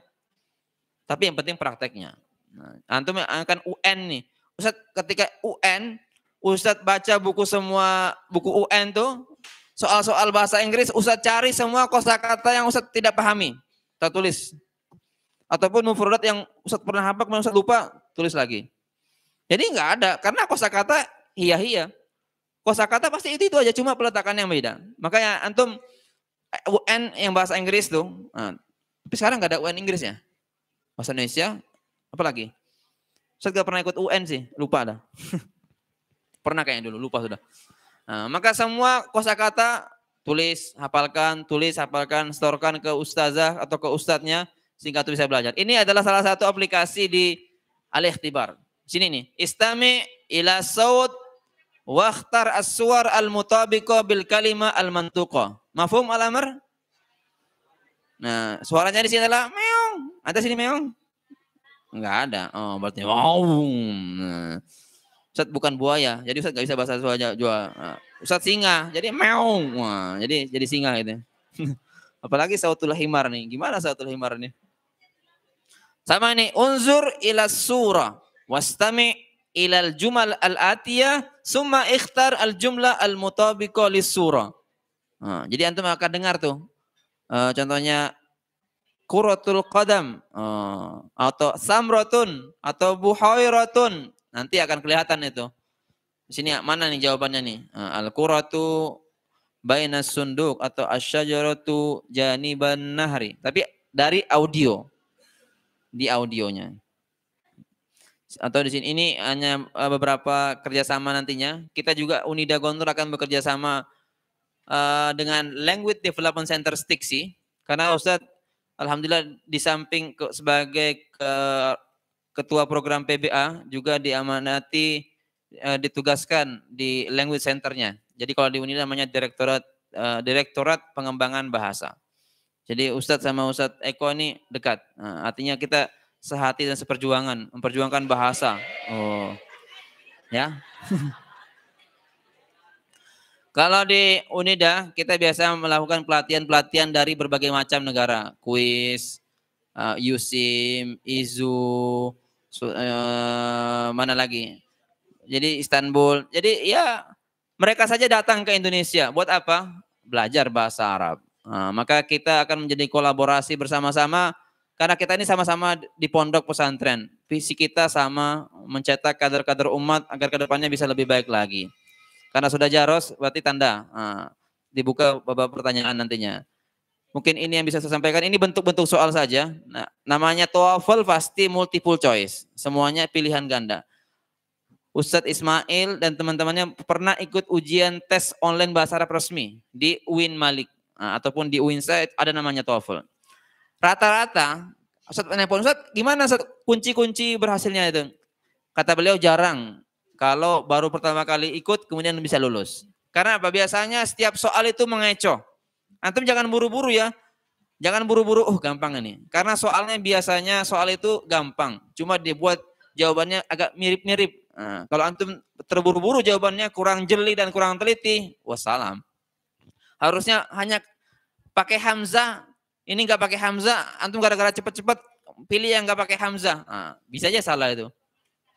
Tapi yang penting prakteknya. Nah, antum akan UN nih. Ustaz ketika UN, Ustaz baca buku semua buku UN tuh soal-soal bahasa Inggris, Ustaz cari semua kosakata yang Ustaz tidak pahami. Kita tulis. Ataupun mufradat yang Ustaz pernah hafal kemudian Ustaz lupa, tulis lagi. Jadi nggak ada karena kosakata iya-iya. Kosakata pasti itu itu aja cuma peletakannya yang beda. Makanya antum UN yang bahasa Inggris tuh. Nah, tapi sekarang nggak ada UN Inggris ya. Bahasa Indonesia, apa lagi? Saya gak pernah ikut UN sih, lupa dah. pernah kayaknya dulu, lupa sudah. Nah, maka semua kosakata tulis, hafalkan, tulis, hafalkan, setorkan ke ustazah atau ke ustadznya sehingga itu bisa belajar. Ini adalah salah satu aplikasi di Al-Ikhtibar. Sini nih, istami ila saud Wakhtar as-suwar al-mutabiqa bil kalima al-mantuqa. Mafhum al-amr? Nah, suaranya di sini adalah meong. Ada sini meong? Enggak ada. Oh, berarti wow. Nah. Ustaz bukan buaya, jadi Ustaz gak bisa bahasa suara Jawa. Nah, Ustaz singa, jadi meong. Wah, jadi jadi singa gitu. Apalagi sautul himar nih. Gimana sautul himar nih? Sama ini, unzur ila surah wastami' ilal jumal al-atiyah summa ikhtar al-jumlah al-mutabiqa surah. Nah, jadi antum akan dengar tuh. eh, contohnya kuratul qadam eh, atau samrotun atau buhairatun. Nanti akan kelihatan itu. Di sini mana nih jawabannya nih? Eh, al kuratu bainas sunduk atau asyajaratu janiban nahri. Tapi dari audio. Di audionya. Atau di sini ini hanya eh, beberapa kerjasama nantinya. Kita juga Unida Gontor akan bekerja sama eh, dengan Language Development Center Stixi. Karena Ustadz, Alhamdulillah di samping sebagai ke- ketua program PBA juga diamanati eh, ditugaskan di language centernya. Jadi kalau di Unida namanya direktorat eh, direktorat pengembangan bahasa. Jadi Ustadz sama Ustadz Eko ini dekat. Nah, artinya kita sehati dan seperjuangan, memperjuangkan bahasa. Oh. Ya. Kalau di Unida kita biasa melakukan pelatihan-pelatihan dari berbagai macam negara, kuis, eh, USIM, IZU, su- eh, mana lagi? Jadi Istanbul. Jadi ya mereka saja datang ke Indonesia. Buat apa? Belajar bahasa Arab. Nah, maka kita akan menjadi kolaborasi bersama-sama karena kita ini sama-sama di pondok pesantren. Visi kita sama mencetak kader-kader umat agar ke depannya bisa lebih baik lagi. Karena sudah jaros berarti tanda. Nah, dibuka babak pertanyaan nantinya. Mungkin ini yang bisa saya sampaikan. Ini bentuk-bentuk soal saja. Nah, namanya TOEFL pasti multiple choice. Semuanya pilihan ganda. Ustadz Ismail dan teman-temannya pernah ikut ujian tes online bahasa Arab resmi di UIN Malik. Nah, ataupun di UIN saya ada namanya TOEFL. Rata-rata, Ustadz nelpon, Ustadz gimana kunci-kunci berhasilnya itu? Kata beliau jarang. Kalau baru pertama kali ikut kemudian bisa lulus. Karena apa? Biasanya setiap soal itu mengecoh. Antum jangan buru-buru ya. Jangan buru-buru, oh gampang ini. Karena soalnya biasanya soal itu gampang. Cuma dibuat jawabannya agak mirip-mirip. Nah, kalau antum terburu-buru jawabannya kurang jeli dan kurang teliti, wassalam. Harusnya hanya pakai hamzah. Ini nggak pakai hamzah, antum gara-gara cepet-cepet pilih yang nggak pakai hamzah. Nah, bisa aja salah itu.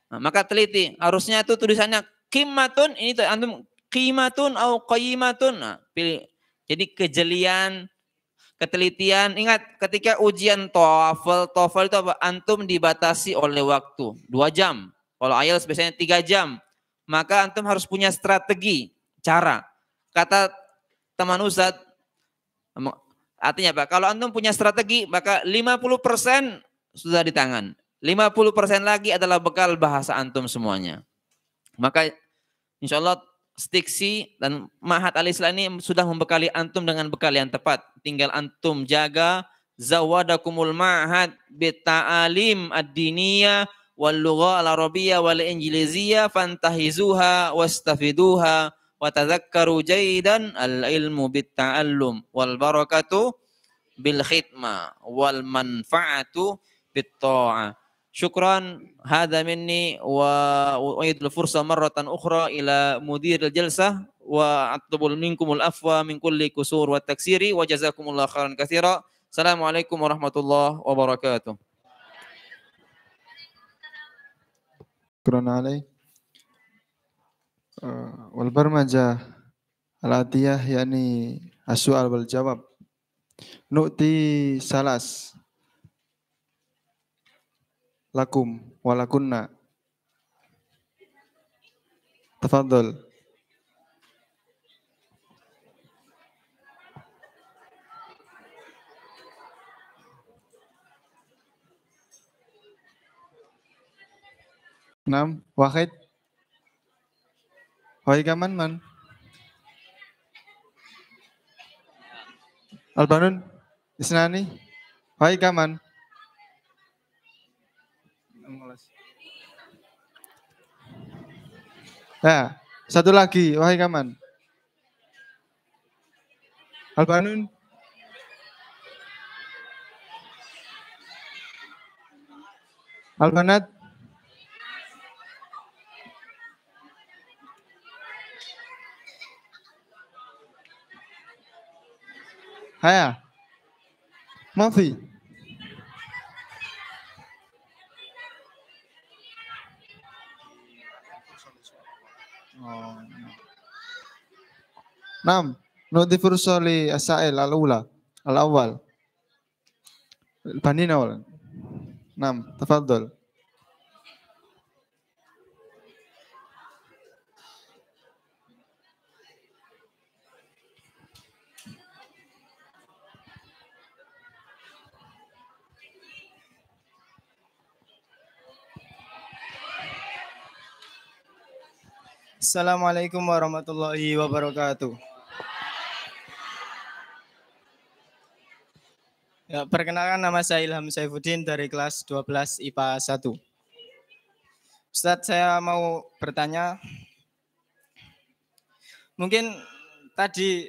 Nah, maka teliti. Harusnya itu tulisannya kimatun, ini antum kimatun atau qayimatun. Nah, pilih. Jadi kejelian, ketelitian. Ingat ketika ujian TOEFL, TOEFL itu apa? Antum dibatasi oleh waktu. Dua jam. Kalau IELTS biasanya tiga jam. Maka antum harus punya strategi, cara. Kata teman Ustadz, artinya apa? Kalau antum punya strategi, maka 50% sudah di tangan. 50% lagi adalah bekal bahasa antum semuanya. Maka insya Allah Stiksi dan Mahat Al Islam ini sudah membekali antum dengan bekal yang tepat. Tinggal antum jaga zawadakumul ma'had bita'alim ad-diniyah wal lugha al arabiyyah wal injiliziyah fantahizuha wastafiduha wa tadhakkaru jaidan al ilmu bitta'allum wal barakatu bil khidmah wal manfaatu bit ta'ah. Syukran hadza minni wa uidul fursa marratan ukhra ila mudir jalsah wa atlubul minkumul afwa min kulli kusur wa taksiri wa jazakumullah khairan katsira. Assalamualaikum warahmatullahi wabarakatuh. شكرا عليك آه، والبرمجة الآتية يعني السؤال والجواب نؤتي ثلاث lakum walakunna. Tafadhol. Enam, Wahid. Wahid Kaman, man. Albanun, Isnani, Wahid Kaman mengulas. Nah, satu lagi, wahai Kaman. Albanun. Albanat. Haya. Mafi. Oh. Enam. نؤدي فرصة للسائل الأولى الأول البنين أولا نعم تفضل Assalamualaikum warahmatullahi wabarakatuh. Ya, perkenalkan nama saya Ilham Saifuddin dari kelas 12 IPA 1. Ustadz, saya mau bertanya. Mungkin tadi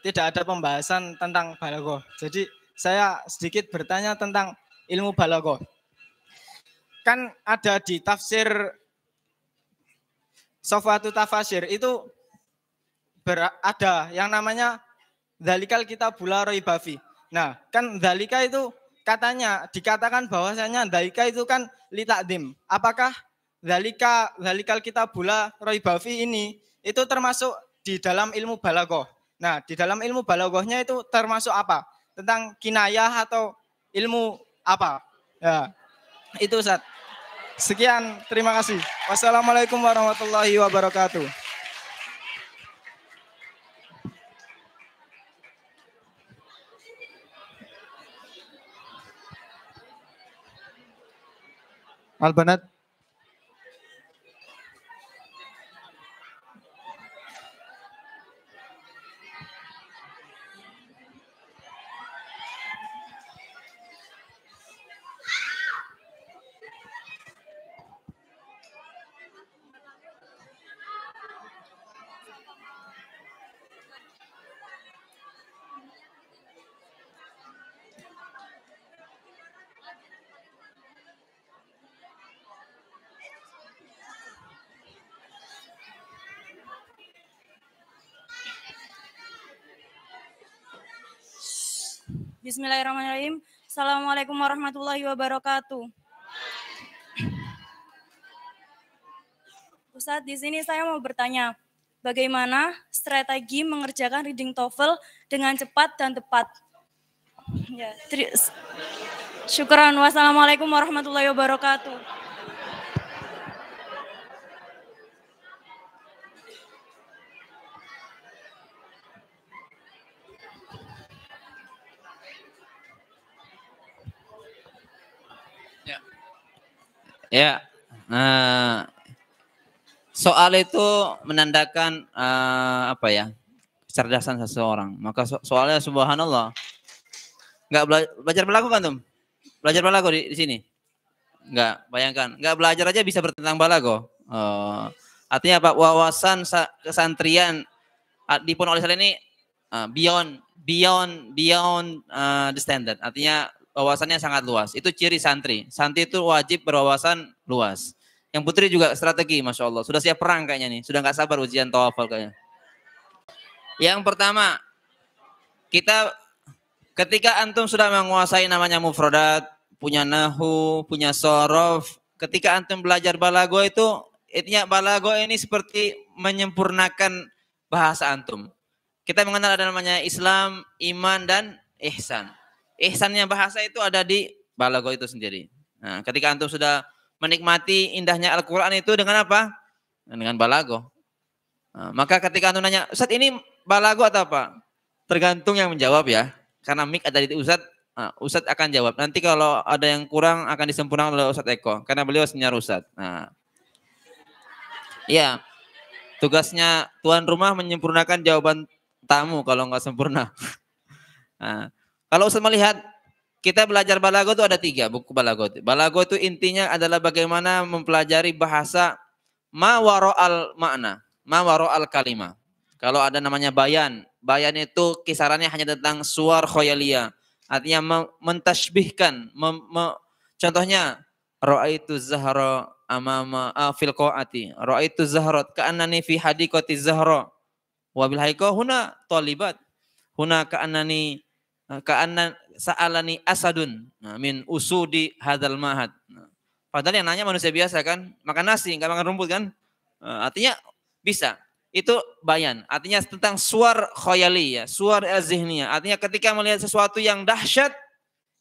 tidak ada pembahasan tentang balagoh. Jadi saya sedikit bertanya tentang ilmu balagoh. Kan ada di tafsir Sofatu Tafasir itu ada yang namanya Dalikal kita bula Bafi. Nah, kan Dalika itu katanya dikatakan bahwasanya Dalika itu kan litakdim. Apakah Dalika Dalikal kita bula Bafi ini itu termasuk di dalam ilmu balagoh? Nah, di dalam ilmu balagohnya itu termasuk apa? Tentang kinayah atau ilmu apa? Ya, itu Ustaz. Sekian, terima kasih. Wassalamualaikum warahmatullahi wabarakatuh. Albanat Bismillahirrahmanirrahim. Assalamualaikum warahmatullahi wabarakatuh. Ustadz, di sini saya mau bertanya, bagaimana strategi mengerjakan reading TOEFL dengan cepat dan tepat? Ya, Syukuran. Wassalamualaikum warahmatullahi wabarakatuh. Ya, nah, soal itu menandakan uh, apa ya kecerdasan seseorang. Maka so soalnya subhanallah, nggak bela belajar balago kan tuh? Belajar balago di, di sini? Nggak, bayangkan, nggak belajar aja bisa bertentang balago. Uh, artinya apa? Wawasan kesantrian oleh saya ini uh, beyond beyond beyond uh, the standard. Artinya wawasannya sangat luas. Itu ciri santri. Santri itu wajib berwawasan luas. Yang putri juga strategi, Masya Allah. Sudah siap perang kayaknya nih. Sudah nggak sabar ujian tawafal kayaknya. Yang pertama, kita ketika antum sudah menguasai namanya mufradat, punya nahu, punya sorof, ketika antum belajar balago itu, intinya balago ini seperti menyempurnakan bahasa antum. Kita mengenal ada namanya Islam, iman, dan ihsan ihsannya bahasa itu ada di balago itu sendiri. Nah, ketika antum sudah menikmati indahnya Al-Quran itu dengan apa? Dengan balago. Nah, maka ketika antum nanya, Ustaz ini balago atau apa? Tergantung yang menjawab ya. Karena mic ada di Ustaz, nah, Ustaz akan jawab. Nanti kalau ada yang kurang akan disempurnakan oleh Ustaz Eko. Karena beliau senior Ustaz. Nah, ya, tugasnya tuan rumah menyempurnakan jawaban tamu kalau nggak sempurna. Nah, kalau Ustaz melihat kita belajar balago itu ada tiga buku balago. Balago itu intinya adalah bagaimana mempelajari bahasa ma al makna, ma al kalima. Kalau ada namanya bayan, bayan itu kisarannya hanya tentang suar khoyalia. Artinya mentashbihkan, mem, me, contohnya ra'aitu zahra amama uh, fil qaati. Ra'aitu zahrat ka'annani fi hadiqati zahra. Wa bil huna talibat. Huna ka'annani Ka'anna sa'alani asadun nah, min usudi hadal mahad. Nah, padahal yang nanya manusia biasa kan, makan nasi, nggak makan rumput kan. Artinya bisa. itu bayan. Artinya tentang suar khayali ya, suar azhniya. Artinya ketika melihat sesuatu yang dahsyat,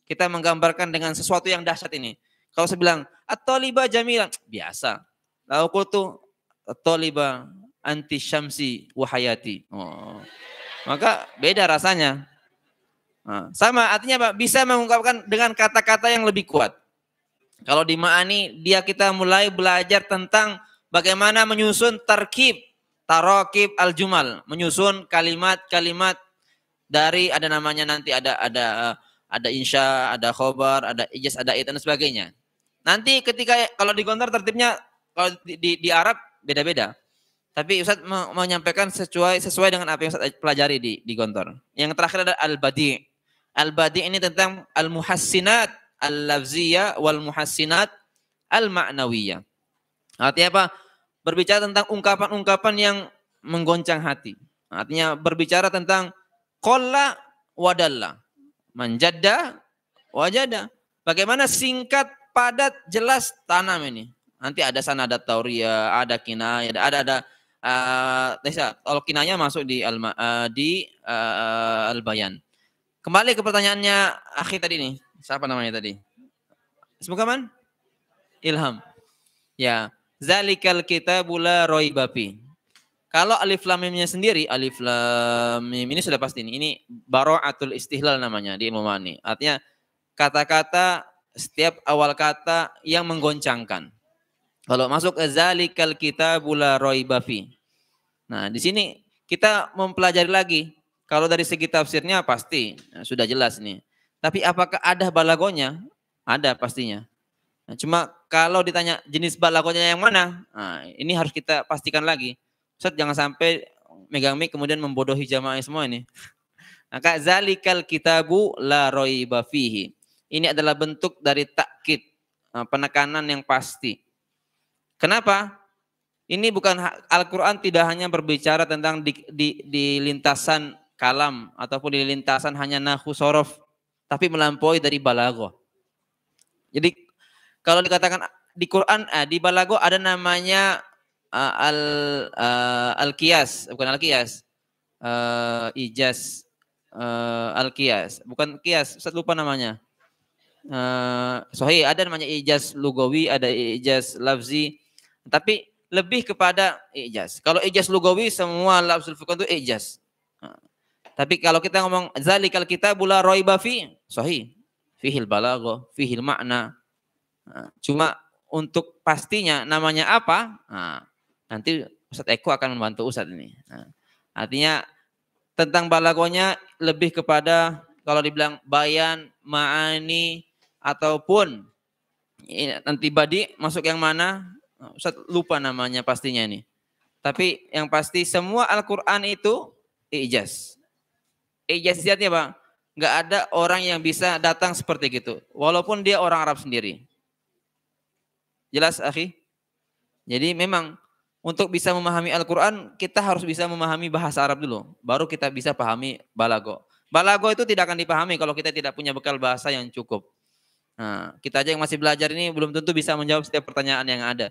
kita menggambarkan dengan sesuatu yang dahsyat ini. Kalau saya bilang, at-taliba jamilan, biasa. Lalu qultu at-taliba anti syamsi wahayati. Oh. Maka beda rasanya. Nah, sama artinya Pak, bisa mengungkapkan dengan kata-kata yang lebih kuat. Kalau di Ma'ani dia kita mulai belajar tentang bagaimana menyusun tarkib, tarokib al-jumal, menyusun kalimat-kalimat dari ada namanya nanti ada ada ada insya, ada khobar, ada ijaz, ada it dan sebagainya. Nanti ketika kalau di Gontar tertibnya kalau di, di, di Arab beda-beda. Tapi Ustaz menyampaikan sesuai sesuai dengan apa yang Ustaz pelajari di di Gontor. Yang terakhir ada al-badi. Al-badi ini tentang al-muhassinat al-lafziyah wal muhassinat al-ma'nawiyah. Artinya apa? Berbicara tentang ungkapan-ungkapan yang menggoncang hati. Artinya berbicara tentang qalla wadalla. Manjadda wajada. Bagaimana singkat, padat, jelas, tanam ini. Nanti ada sana ada tauria, ada kinayah, ada ada, ada uh, kalau kinanya masuk di al uh, di uh, al-bayan. Kembali ke pertanyaannya akhir tadi nih. Siapa namanya tadi? Semoga man? Ilham. Ya, zalikal kitabu la roibapi. Kalau alif lam mimnya sendiri, alif lam mim ini sudah pasti ini. Ini baro'atul istihlal namanya di ilmu mani. Artinya kata-kata setiap awal kata yang menggoncangkan. Kalau masuk ke zalikal la roibafi. Nah, di sini kita mempelajari lagi. Kalau dari segi tafsirnya pasti nah, sudah jelas nih. Tapi apakah ada balagonya? Ada pastinya. Nah, cuma kalau ditanya jenis balagonya yang mana, nah, ini harus kita pastikan lagi. Ustaz jangan sampai megang mic kemudian membodohi jamaah semua ini. Maka zalikal kitabu la roiba fihi. Ini adalah bentuk dari takkid, nah, penekanan yang pasti. Kenapa? Ini bukan Al-Quran tidak hanya berbicara tentang di, di, di lintasan kalam ataupun di lintasan hanya nahu sorof, tapi melampaui dari balago. Jadi kalau dikatakan di Quran, eh, di balago ada namanya uh, al uh, al kias bukan al kias uh, ijaz uh, al kias bukan kias saya lupa namanya. Uh, sohi ada namanya ijaz lugawi ada ijaz lafzi. Tapi lebih kepada ijaz. Kalau ijaz lugawi semua lafzul fiqh itu ijaz tapi kalau kita ngomong zalikal kitabula raiba fi sahih fihil balago fihil makna cuma untuk pastinya namanya apa nah, Nanti Ustadz Eko akan membantu Ustadz ini. Nah, artinya tentang balagonya lebih kepada kalau dibilang bayan, ma'ani, ataupun nanti badi masuk yang mana, Ustadz lupa namanya pastinya ini. Tapi yang pasti semua Al-Quran itu ijaz. Ijaz artinya apa? Enggak ada orang yang bisa datang seperti gitu. Walaupun dia orang Arab sendiri. Jelas, akhi? Jadi memang untuk bisa memahami Al-Quran, kita harus bisa memahami bahasa Arab dulu. Baru kita bisa pahami balago. Balago itu tidak akan dipahami kalau kita tidak punya bekal bahasa yang cukup. Nah, kita aja yang masih belajar ini belum tentu bisa menjawab setiap pertanyaan yang ada.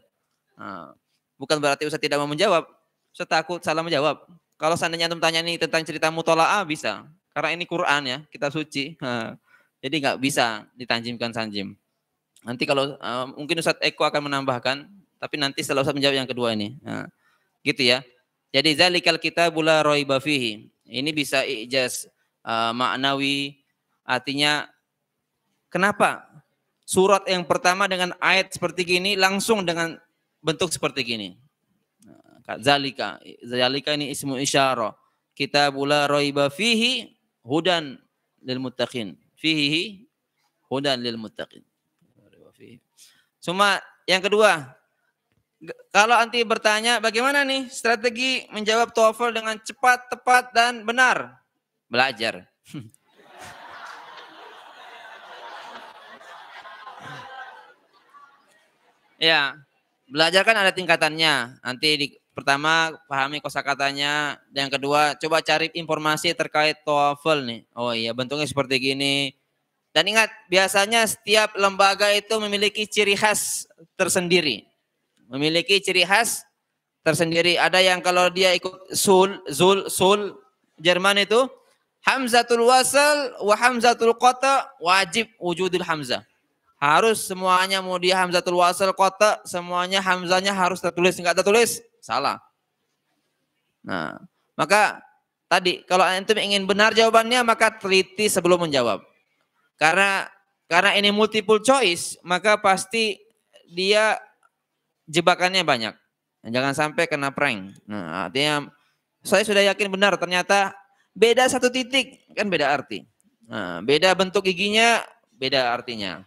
Nah, bukan berarti Ustaz tidak mau menjawab. Ustaz takut salah menjawab. Kalau seandainya antum tanya ini tentang cerita mutola'ah bisa. Karena ini Quran ya, kita suci. Jadi nggak bisa ditanjimkan sanjim. Nanti kalau uh, mungkin Ustaz Eko akan menambahkan tapi nanti setelah Ustaz menjawab yang kedua ini. Nah, gitu ya. Jadi zalikal kitabul la raiba fihi. Ini bisa ijaz uh, maknawi artinya kenapa surat yang pertama dengan ayat seperti gini langsung dengan bentuk seperti gini. Zalika, zalika ini ismu isyarah. Kitabul la raiba fihi hudan lil muttaqin. Fihi hudan lil muttaqin. Cuma yang kedua, kalau anti bertanya bagaimana nih strategi menjawab TOEFL dengan cepat, tepat, dan benar? Belajar. ya, belajar kan ada tingkatannya. Nanti di, pertama pahami kosakatanya, yang kedua coba cari informasi terkait TOEFL nih. Oh iya, bentuknya seperti gini. Dan ingat, biasanya setiap lembaga itu memiliki ciri khas tersendiri memiliki ciri khas tersendiri. Ada yang kalau dia ikut sul, zul, sul, Jerman itu hamzatul wasal wa hamzatul qata wajib wujudul hamzah. Harus semuanya mau dia hamzatul wasal qata semuanya hamzanya harus tertulis enggak tertulis salah. Nah, maka tadi kalau antum ingin benar jawabannya maka teliti sebelum menjawab. Karena karena ini multiple choice maka pasti dia jebakannya banyak. Jangan sampai kena prank. Nah, artinya saya sudah yakin benar ternyata beda satu titik kan beda arti. Nah, beda bentuk giginya beda artinya.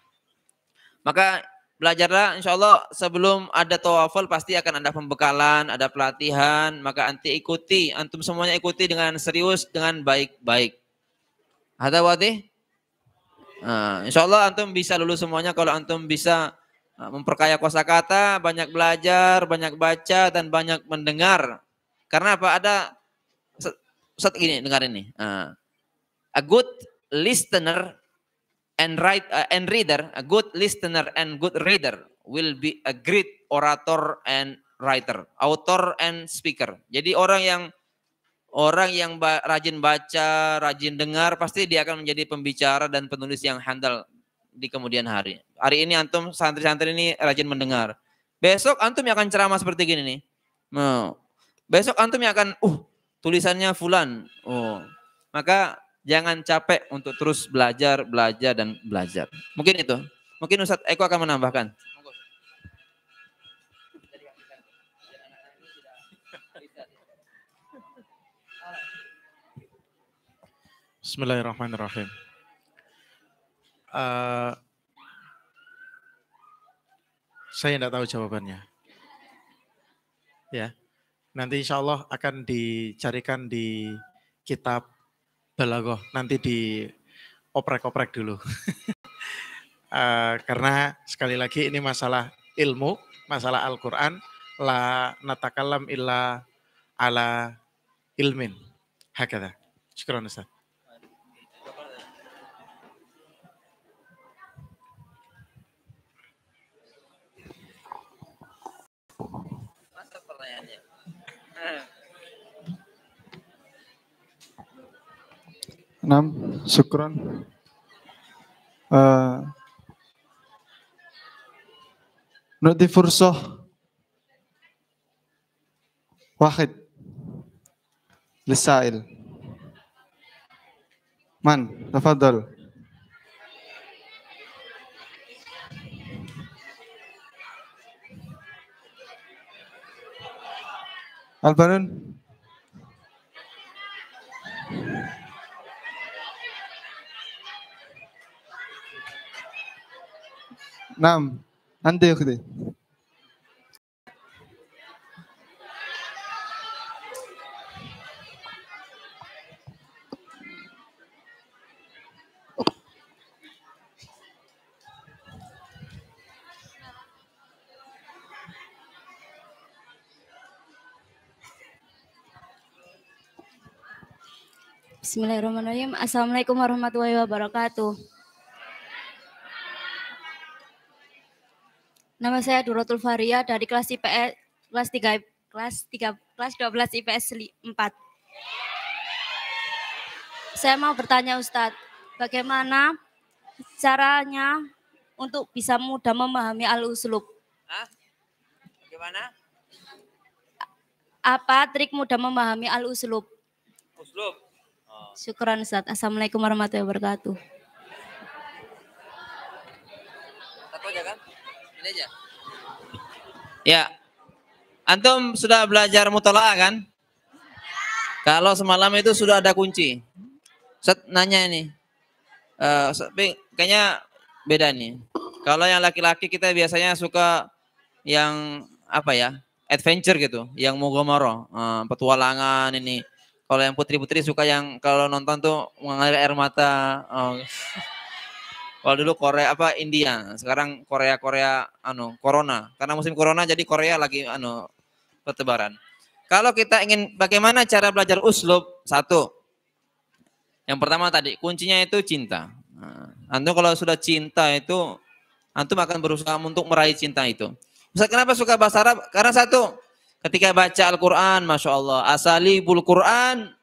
Maka belajarlah insya Allah sebelum ada tawaful pasti akan ada pembekalan, ada pelatihan, maka anti ikuti, antum semuanya ikuti dengan serius, dengan baik-baik. Ada wadi? Nah, insya Allah antum bisa lulus semuanya kalau antum bisa Nah, memperkaya kosakata, banyak belajar, banyak baca dan banyak mendengar. Karena apa? Ada Ustaz gini, dengar ini. Uh, a good listener and write uh, and reader, a good listener and good reader will be a great orator and writer, author and speaker. Jadi orang yang orang yang ba rajin baca, rajin dengar pasti dia akan menjadi pembicara dan penulis yang handal di kemudian hari. Hari ini antum santri-santri ini rajin mendengar. Besok antum yang akan ceramah seperti gini nih. Nah, besok antum yang akan, uh, tulisannya fulan. Oh, maka jangan capek untuk terus belajar, belajar dan belajar. Mungkin itu. Mungkin Ustadz Eko akan menambahkan. Bismillahirrahmanirrahim. Uh, saya tidak tahu jawabannya. Ya, nanti insya Allah akan dicarikan di kitab Balagoh. Nanti di oprek-oprek dulu. uh, karena sekali lagi ini masalah ilmu, masalah Al-Quran. La natakalam illa ala ilmin. Hakada. Syukur Ustaz. Enam, syukron. Uh, Nuti fursoh wahid lisail. Man, tafadhal. Al-Banun. نعم عندي يا أختي Bismillahirrahmanirrahim. Assalamualaikum warahmatullahi wabarakatuh. Nama saya Duratul Faria dari kelas IPS kelas 3 kelas 3 kelas 12 IPS 4. Saya mau bertanya Ustadz, bagaimana caranya untuk bisa mudah memahami al-uslub? Hah? Bagaimana? Apa trik mudah memahami al-uslub? Uslub. Oh. Syukuran Ustadz. Assalamualaikum warahmatullahi wabarakatuh. Satu aja kan? Aja. Ya. Antum sudah belajar mutolaah kan? Kalau semalam itu sudah ada kunci. Set nanya ini. Uh, kayaknya beda nih. Kalau yang laki-laki kita biasanya suka yang apa ya? Adventure gitu, yang mogomoro, uh, petualangan ini. Kalau yang putri-putri suka yang kalau nonton tuh mengalir air mata. Uh, kalau dulu Korea apa India, sekarang Korea Korea anu corona. Karena musim corona jadi Korea lagi anu pertebaran. Kalau kita ingin bagaimana cara belajar uslub? Satu. Yang pertama tadi kuncinya itu cinta. Nah, antum kalau sudah cinta itu antum akan berusaha untuk meraih cinta itu. Misal kenapa suka bahasa Arab? Karena satu, Ketika baca Al-Quran, Masya Allah. Asalibul Quran,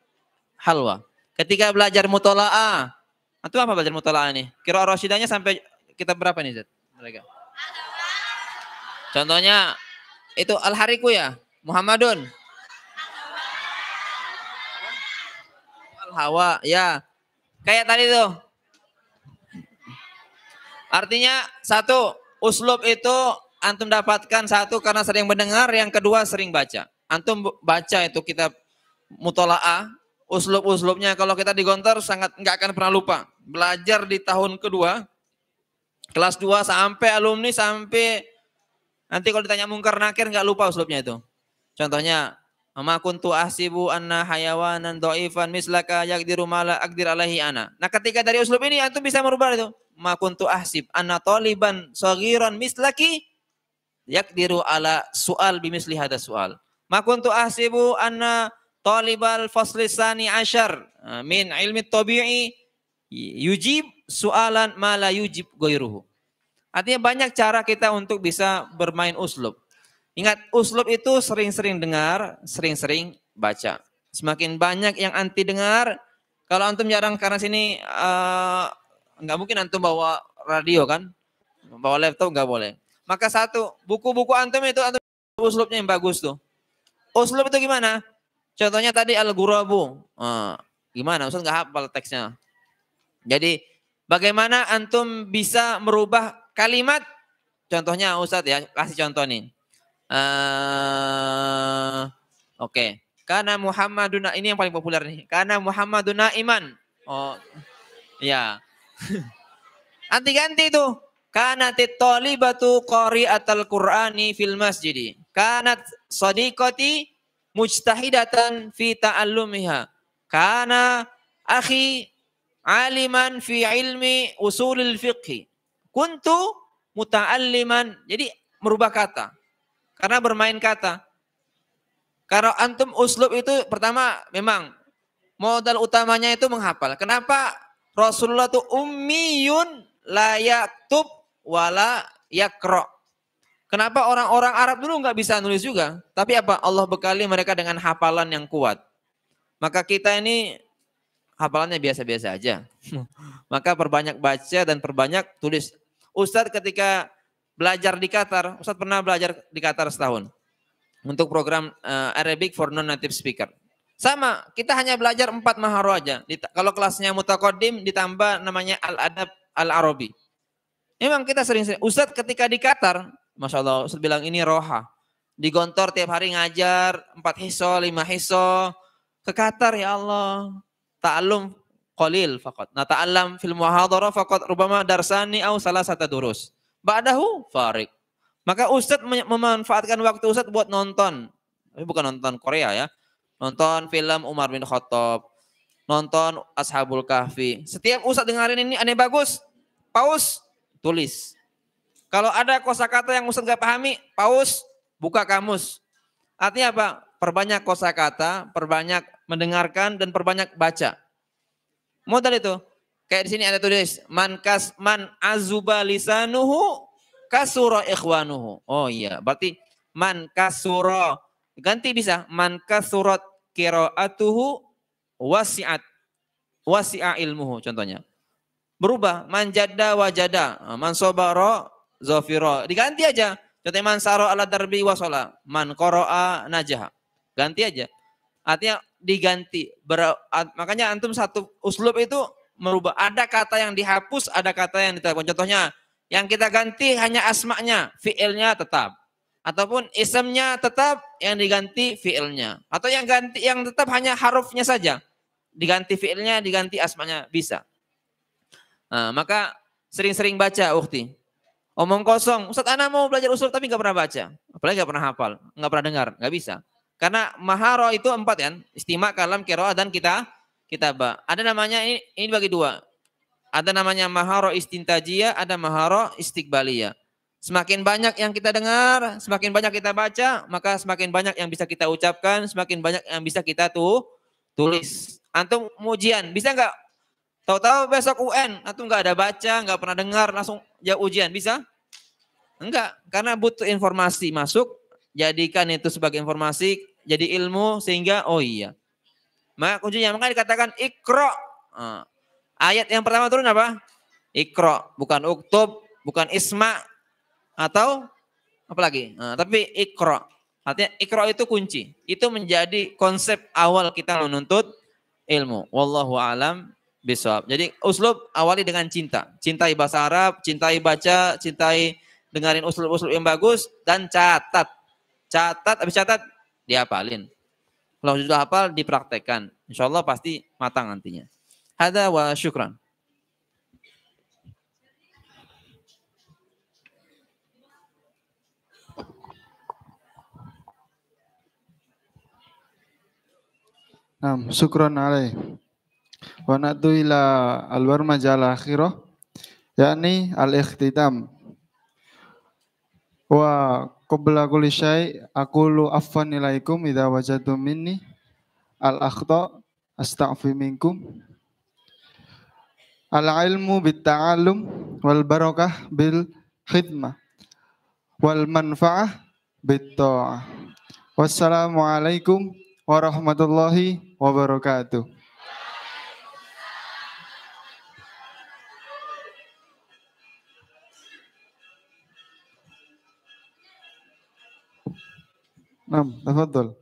halwa. Ketika belajar mutola'ah. Itu apa belajar mutola'ah nih? Kira Rasyidanya sampai kita berapa nih Zat? Mereka. Contohnya itu Al-Hariku ya, Muhammadun. Al-Hawa, ya. Kayak tadi tuh. Artinya satu, uslub itu antum dapatkan satu karena sering mendengar, yang kedua sering baca. Antum baca itu kitab mutola'ah, uslub-uslubnya kalau kita di Gontor sangat nggak akan pernah lupa. Belajar di tahun kedua, kelas 2 sampai alumni sampai nanti kalau ditanya mungkar nakir nggak lupa uslubnya itu. Contohnya, Ma kuntu ahsibu anna hayawanan do'ifan mislaka yakdiru mala akdir alaihi ana. Nah ketika dari uslub ini antum bisa merubah itu. Ma kuntu ahsib anna taliban sagiran mislaki yakdiru ala soal bimisli hada soal. Ma kuntu ahsibu anna talibal faslisani ashar min ilmi tabi'i yujib soalan mala yujib goiruhu. Artinya banyak cara kita untuk bisa bermain uslub. Ingat, uslub itu sering-sering dengar, sering-sering baca. Semakin banyak yang anti dengar, kalau antum jarang karena sini uh, nggak mungkin antum bawa radio kan, bawa laptop nggak boleh. Maka satu, buku-buku antum itu antum uslubnya yang bagus tuh. Uslub itu gimana? Contohnya tadi Al-Ghurabu. Uh, gimana? Ustaz nggak hafal teksnya. Jadi bagaimana antum bisa merubah kalimat? Contohnya Ustaz ya, kasih contoh nih. Uh, Oke. Okay. Karena Muhammadun ini yang paling populer nih. Karena Muhammadun iman. Oh. Ya. Anti-ganti itu. Karena talibatu qari'atal Qur'ani fil masjidi. Kanat sadiqati mujtahidatan fi ta'allumiha. Karena akhi aliman fi ilmi usulil fiqhi. Kuntu muta'alliman. Jadi merubah kata. Karena bermain kata. Karena antum uslub itu pertama memang modal utamanya itu menghafal. Kenapa Rasulullah itu ummiyun la yaktub wala yakro. Kenapa orang-orang Arab dulu nggak bisa nulis juga? Tapi apa? Allah bekali mereka dengan hafalan yang kuat. Maka kita ini hafalannya biasa-biasa aja. Maka perbanyak baca dan perbanyak tulis. Ustadz ketika belajar di Qatar, Ustadz pernah belajar di Qatar setahun untuk program uh, Arabic for non-native speaker. Sama, kita hanya belajar empat maharo aja. kalau kelasnya mutakodim ditambah namanya al-adab al-arabi. Memang kita sering-sering. Ustadz ketika di Qatar, Masya Allah, Ustadz bilang ini roha. Di Gontor tiap hari ngajar, empat hiso, lima hiso. Ke Qatar ya Allah. Ta'alum qalil fakot. Nah ta'alam fil muhadharah fakot rubama darsani au salah satu durus. Ba'dahu farik. Maka Ustadz memanfaatkan waktu Ustadz buat nonton. Tapi bukan nonton Korea ya. Nonton film Umar bin Khattab. Nonton Ashabul Kahfi. Setiap Ustadz dengerin ini aneh bagus. Paus, tulis. Kalau ada kosakata yang Ustadz gak pahami, paus, buka kamus. Artinya apa? Perbanyak kosakata, perbanyak mendengarkan, dan perbanyak baca. Modal itu. Kayak di sini ada tulis man kas man azuba lisanuhu kasura ikhwanuhu. Oh iya, berarti man kasura ganti bisa man kasurat qiraatuhu wasi'at wasi'a ilmuhu contohnya. Berubah man jadda wajada, man sabara zafira. Diganti aja. Contohnya man saro ala darbi wasala, man qara'a najah. Ganti aja. Artinya diganti. Ber, makanya antum satu uslub itu merubah. Ada kata yang dihapus, ada kata yang ditelepon. Contohnya, yang kita ganti hanya asmaknya, fiilnya tetap. Ataupun isemnya tetap, yang diganti fiilnya. Atau yang ganti yang tetap hanya harufnya saja. Diganti fiilnya, diganti asmaknya, bisa. Nah, maka sering-sering baca ukti. Omong kosong, Ustaz Ana mau belajar usul tapi nggak pernah baca. Apalagi nggak pernah hafal, nggak pernah dengar, nggak bisa. Karena maharo itu empat kan, istimak, kalam, kiroah, dan kita kitabah. Ada namanya ini ini bagi dua. Ada namanya maharo istintajiyah, ada maharo istiqbaliyah. Semakin banyak yang kita dengar, semakin banyak kita baca, maka semakin banyak yang bisa kita ucapkan, semakin banyak yang bisa kita tuh tulis. Antum ujian, bisa nggak? Tahu-tahu besok UN, antum nggak ada baca, nggak pernah dengar, langsung jawab ujian, bisa? Enggak, karena butuh informasi masuk, jadikan itu sebagai informasi, jadi ilmu sehingga oh iya. Maka kuncinya maka dikatakan ikro. Nah, ayat yang pertama turun apa? Ikro, bukan uktub, bukan isma atau apa lagi? Nah, tapi ikro. Artinya ikro itu kunci. Itu menjadi konsep awal kita menuntut ilmu. Wallahu alam bisawab. Jadi uslub awali dengan cinta. Cintai bahasa Arab, cintai baca, cintai dengarin uslub-uslub yang bagus dan catat. Catat, habis catat dihafalin. Kalau sudah hafal dipraktekkan. Insya Allah pasti matang nantinya. Hada wa syukran. Naam, syukran alaih. Wa natu ila al-barmaj al-akhirah yakni al-ikhtidam. Wa qabla kulli syai aqulu affan ilaikum idza wajadtum minni al-akhta astaghfi minkum. Al-ilmu bit ta'allum wal barakah bil khidmah wal manfaah bit ta'ah. Wassalamualaikum warahmatullahi wabarakatuh. نعم تفضل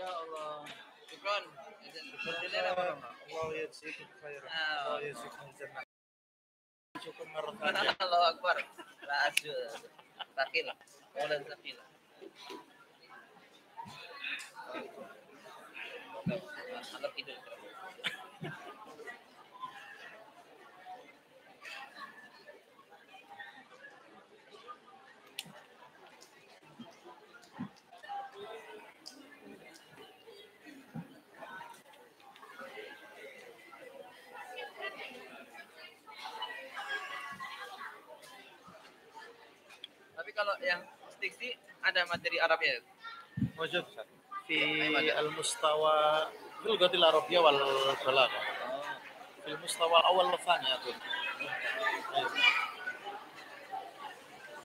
Ya Allah. Syukran. Allah yajzikum khairan. Ah. Allah yajzikum jannah. Syukur marah Allahu Akbar. La asyu. Sakil. Maulan sakil. Anggap tidur. kalau yang stick ada materi Arabnya? Wajud. Di iya, al-mustawa Itu juga di Arabnya wal balagha. Di al-mustawa awal wa itu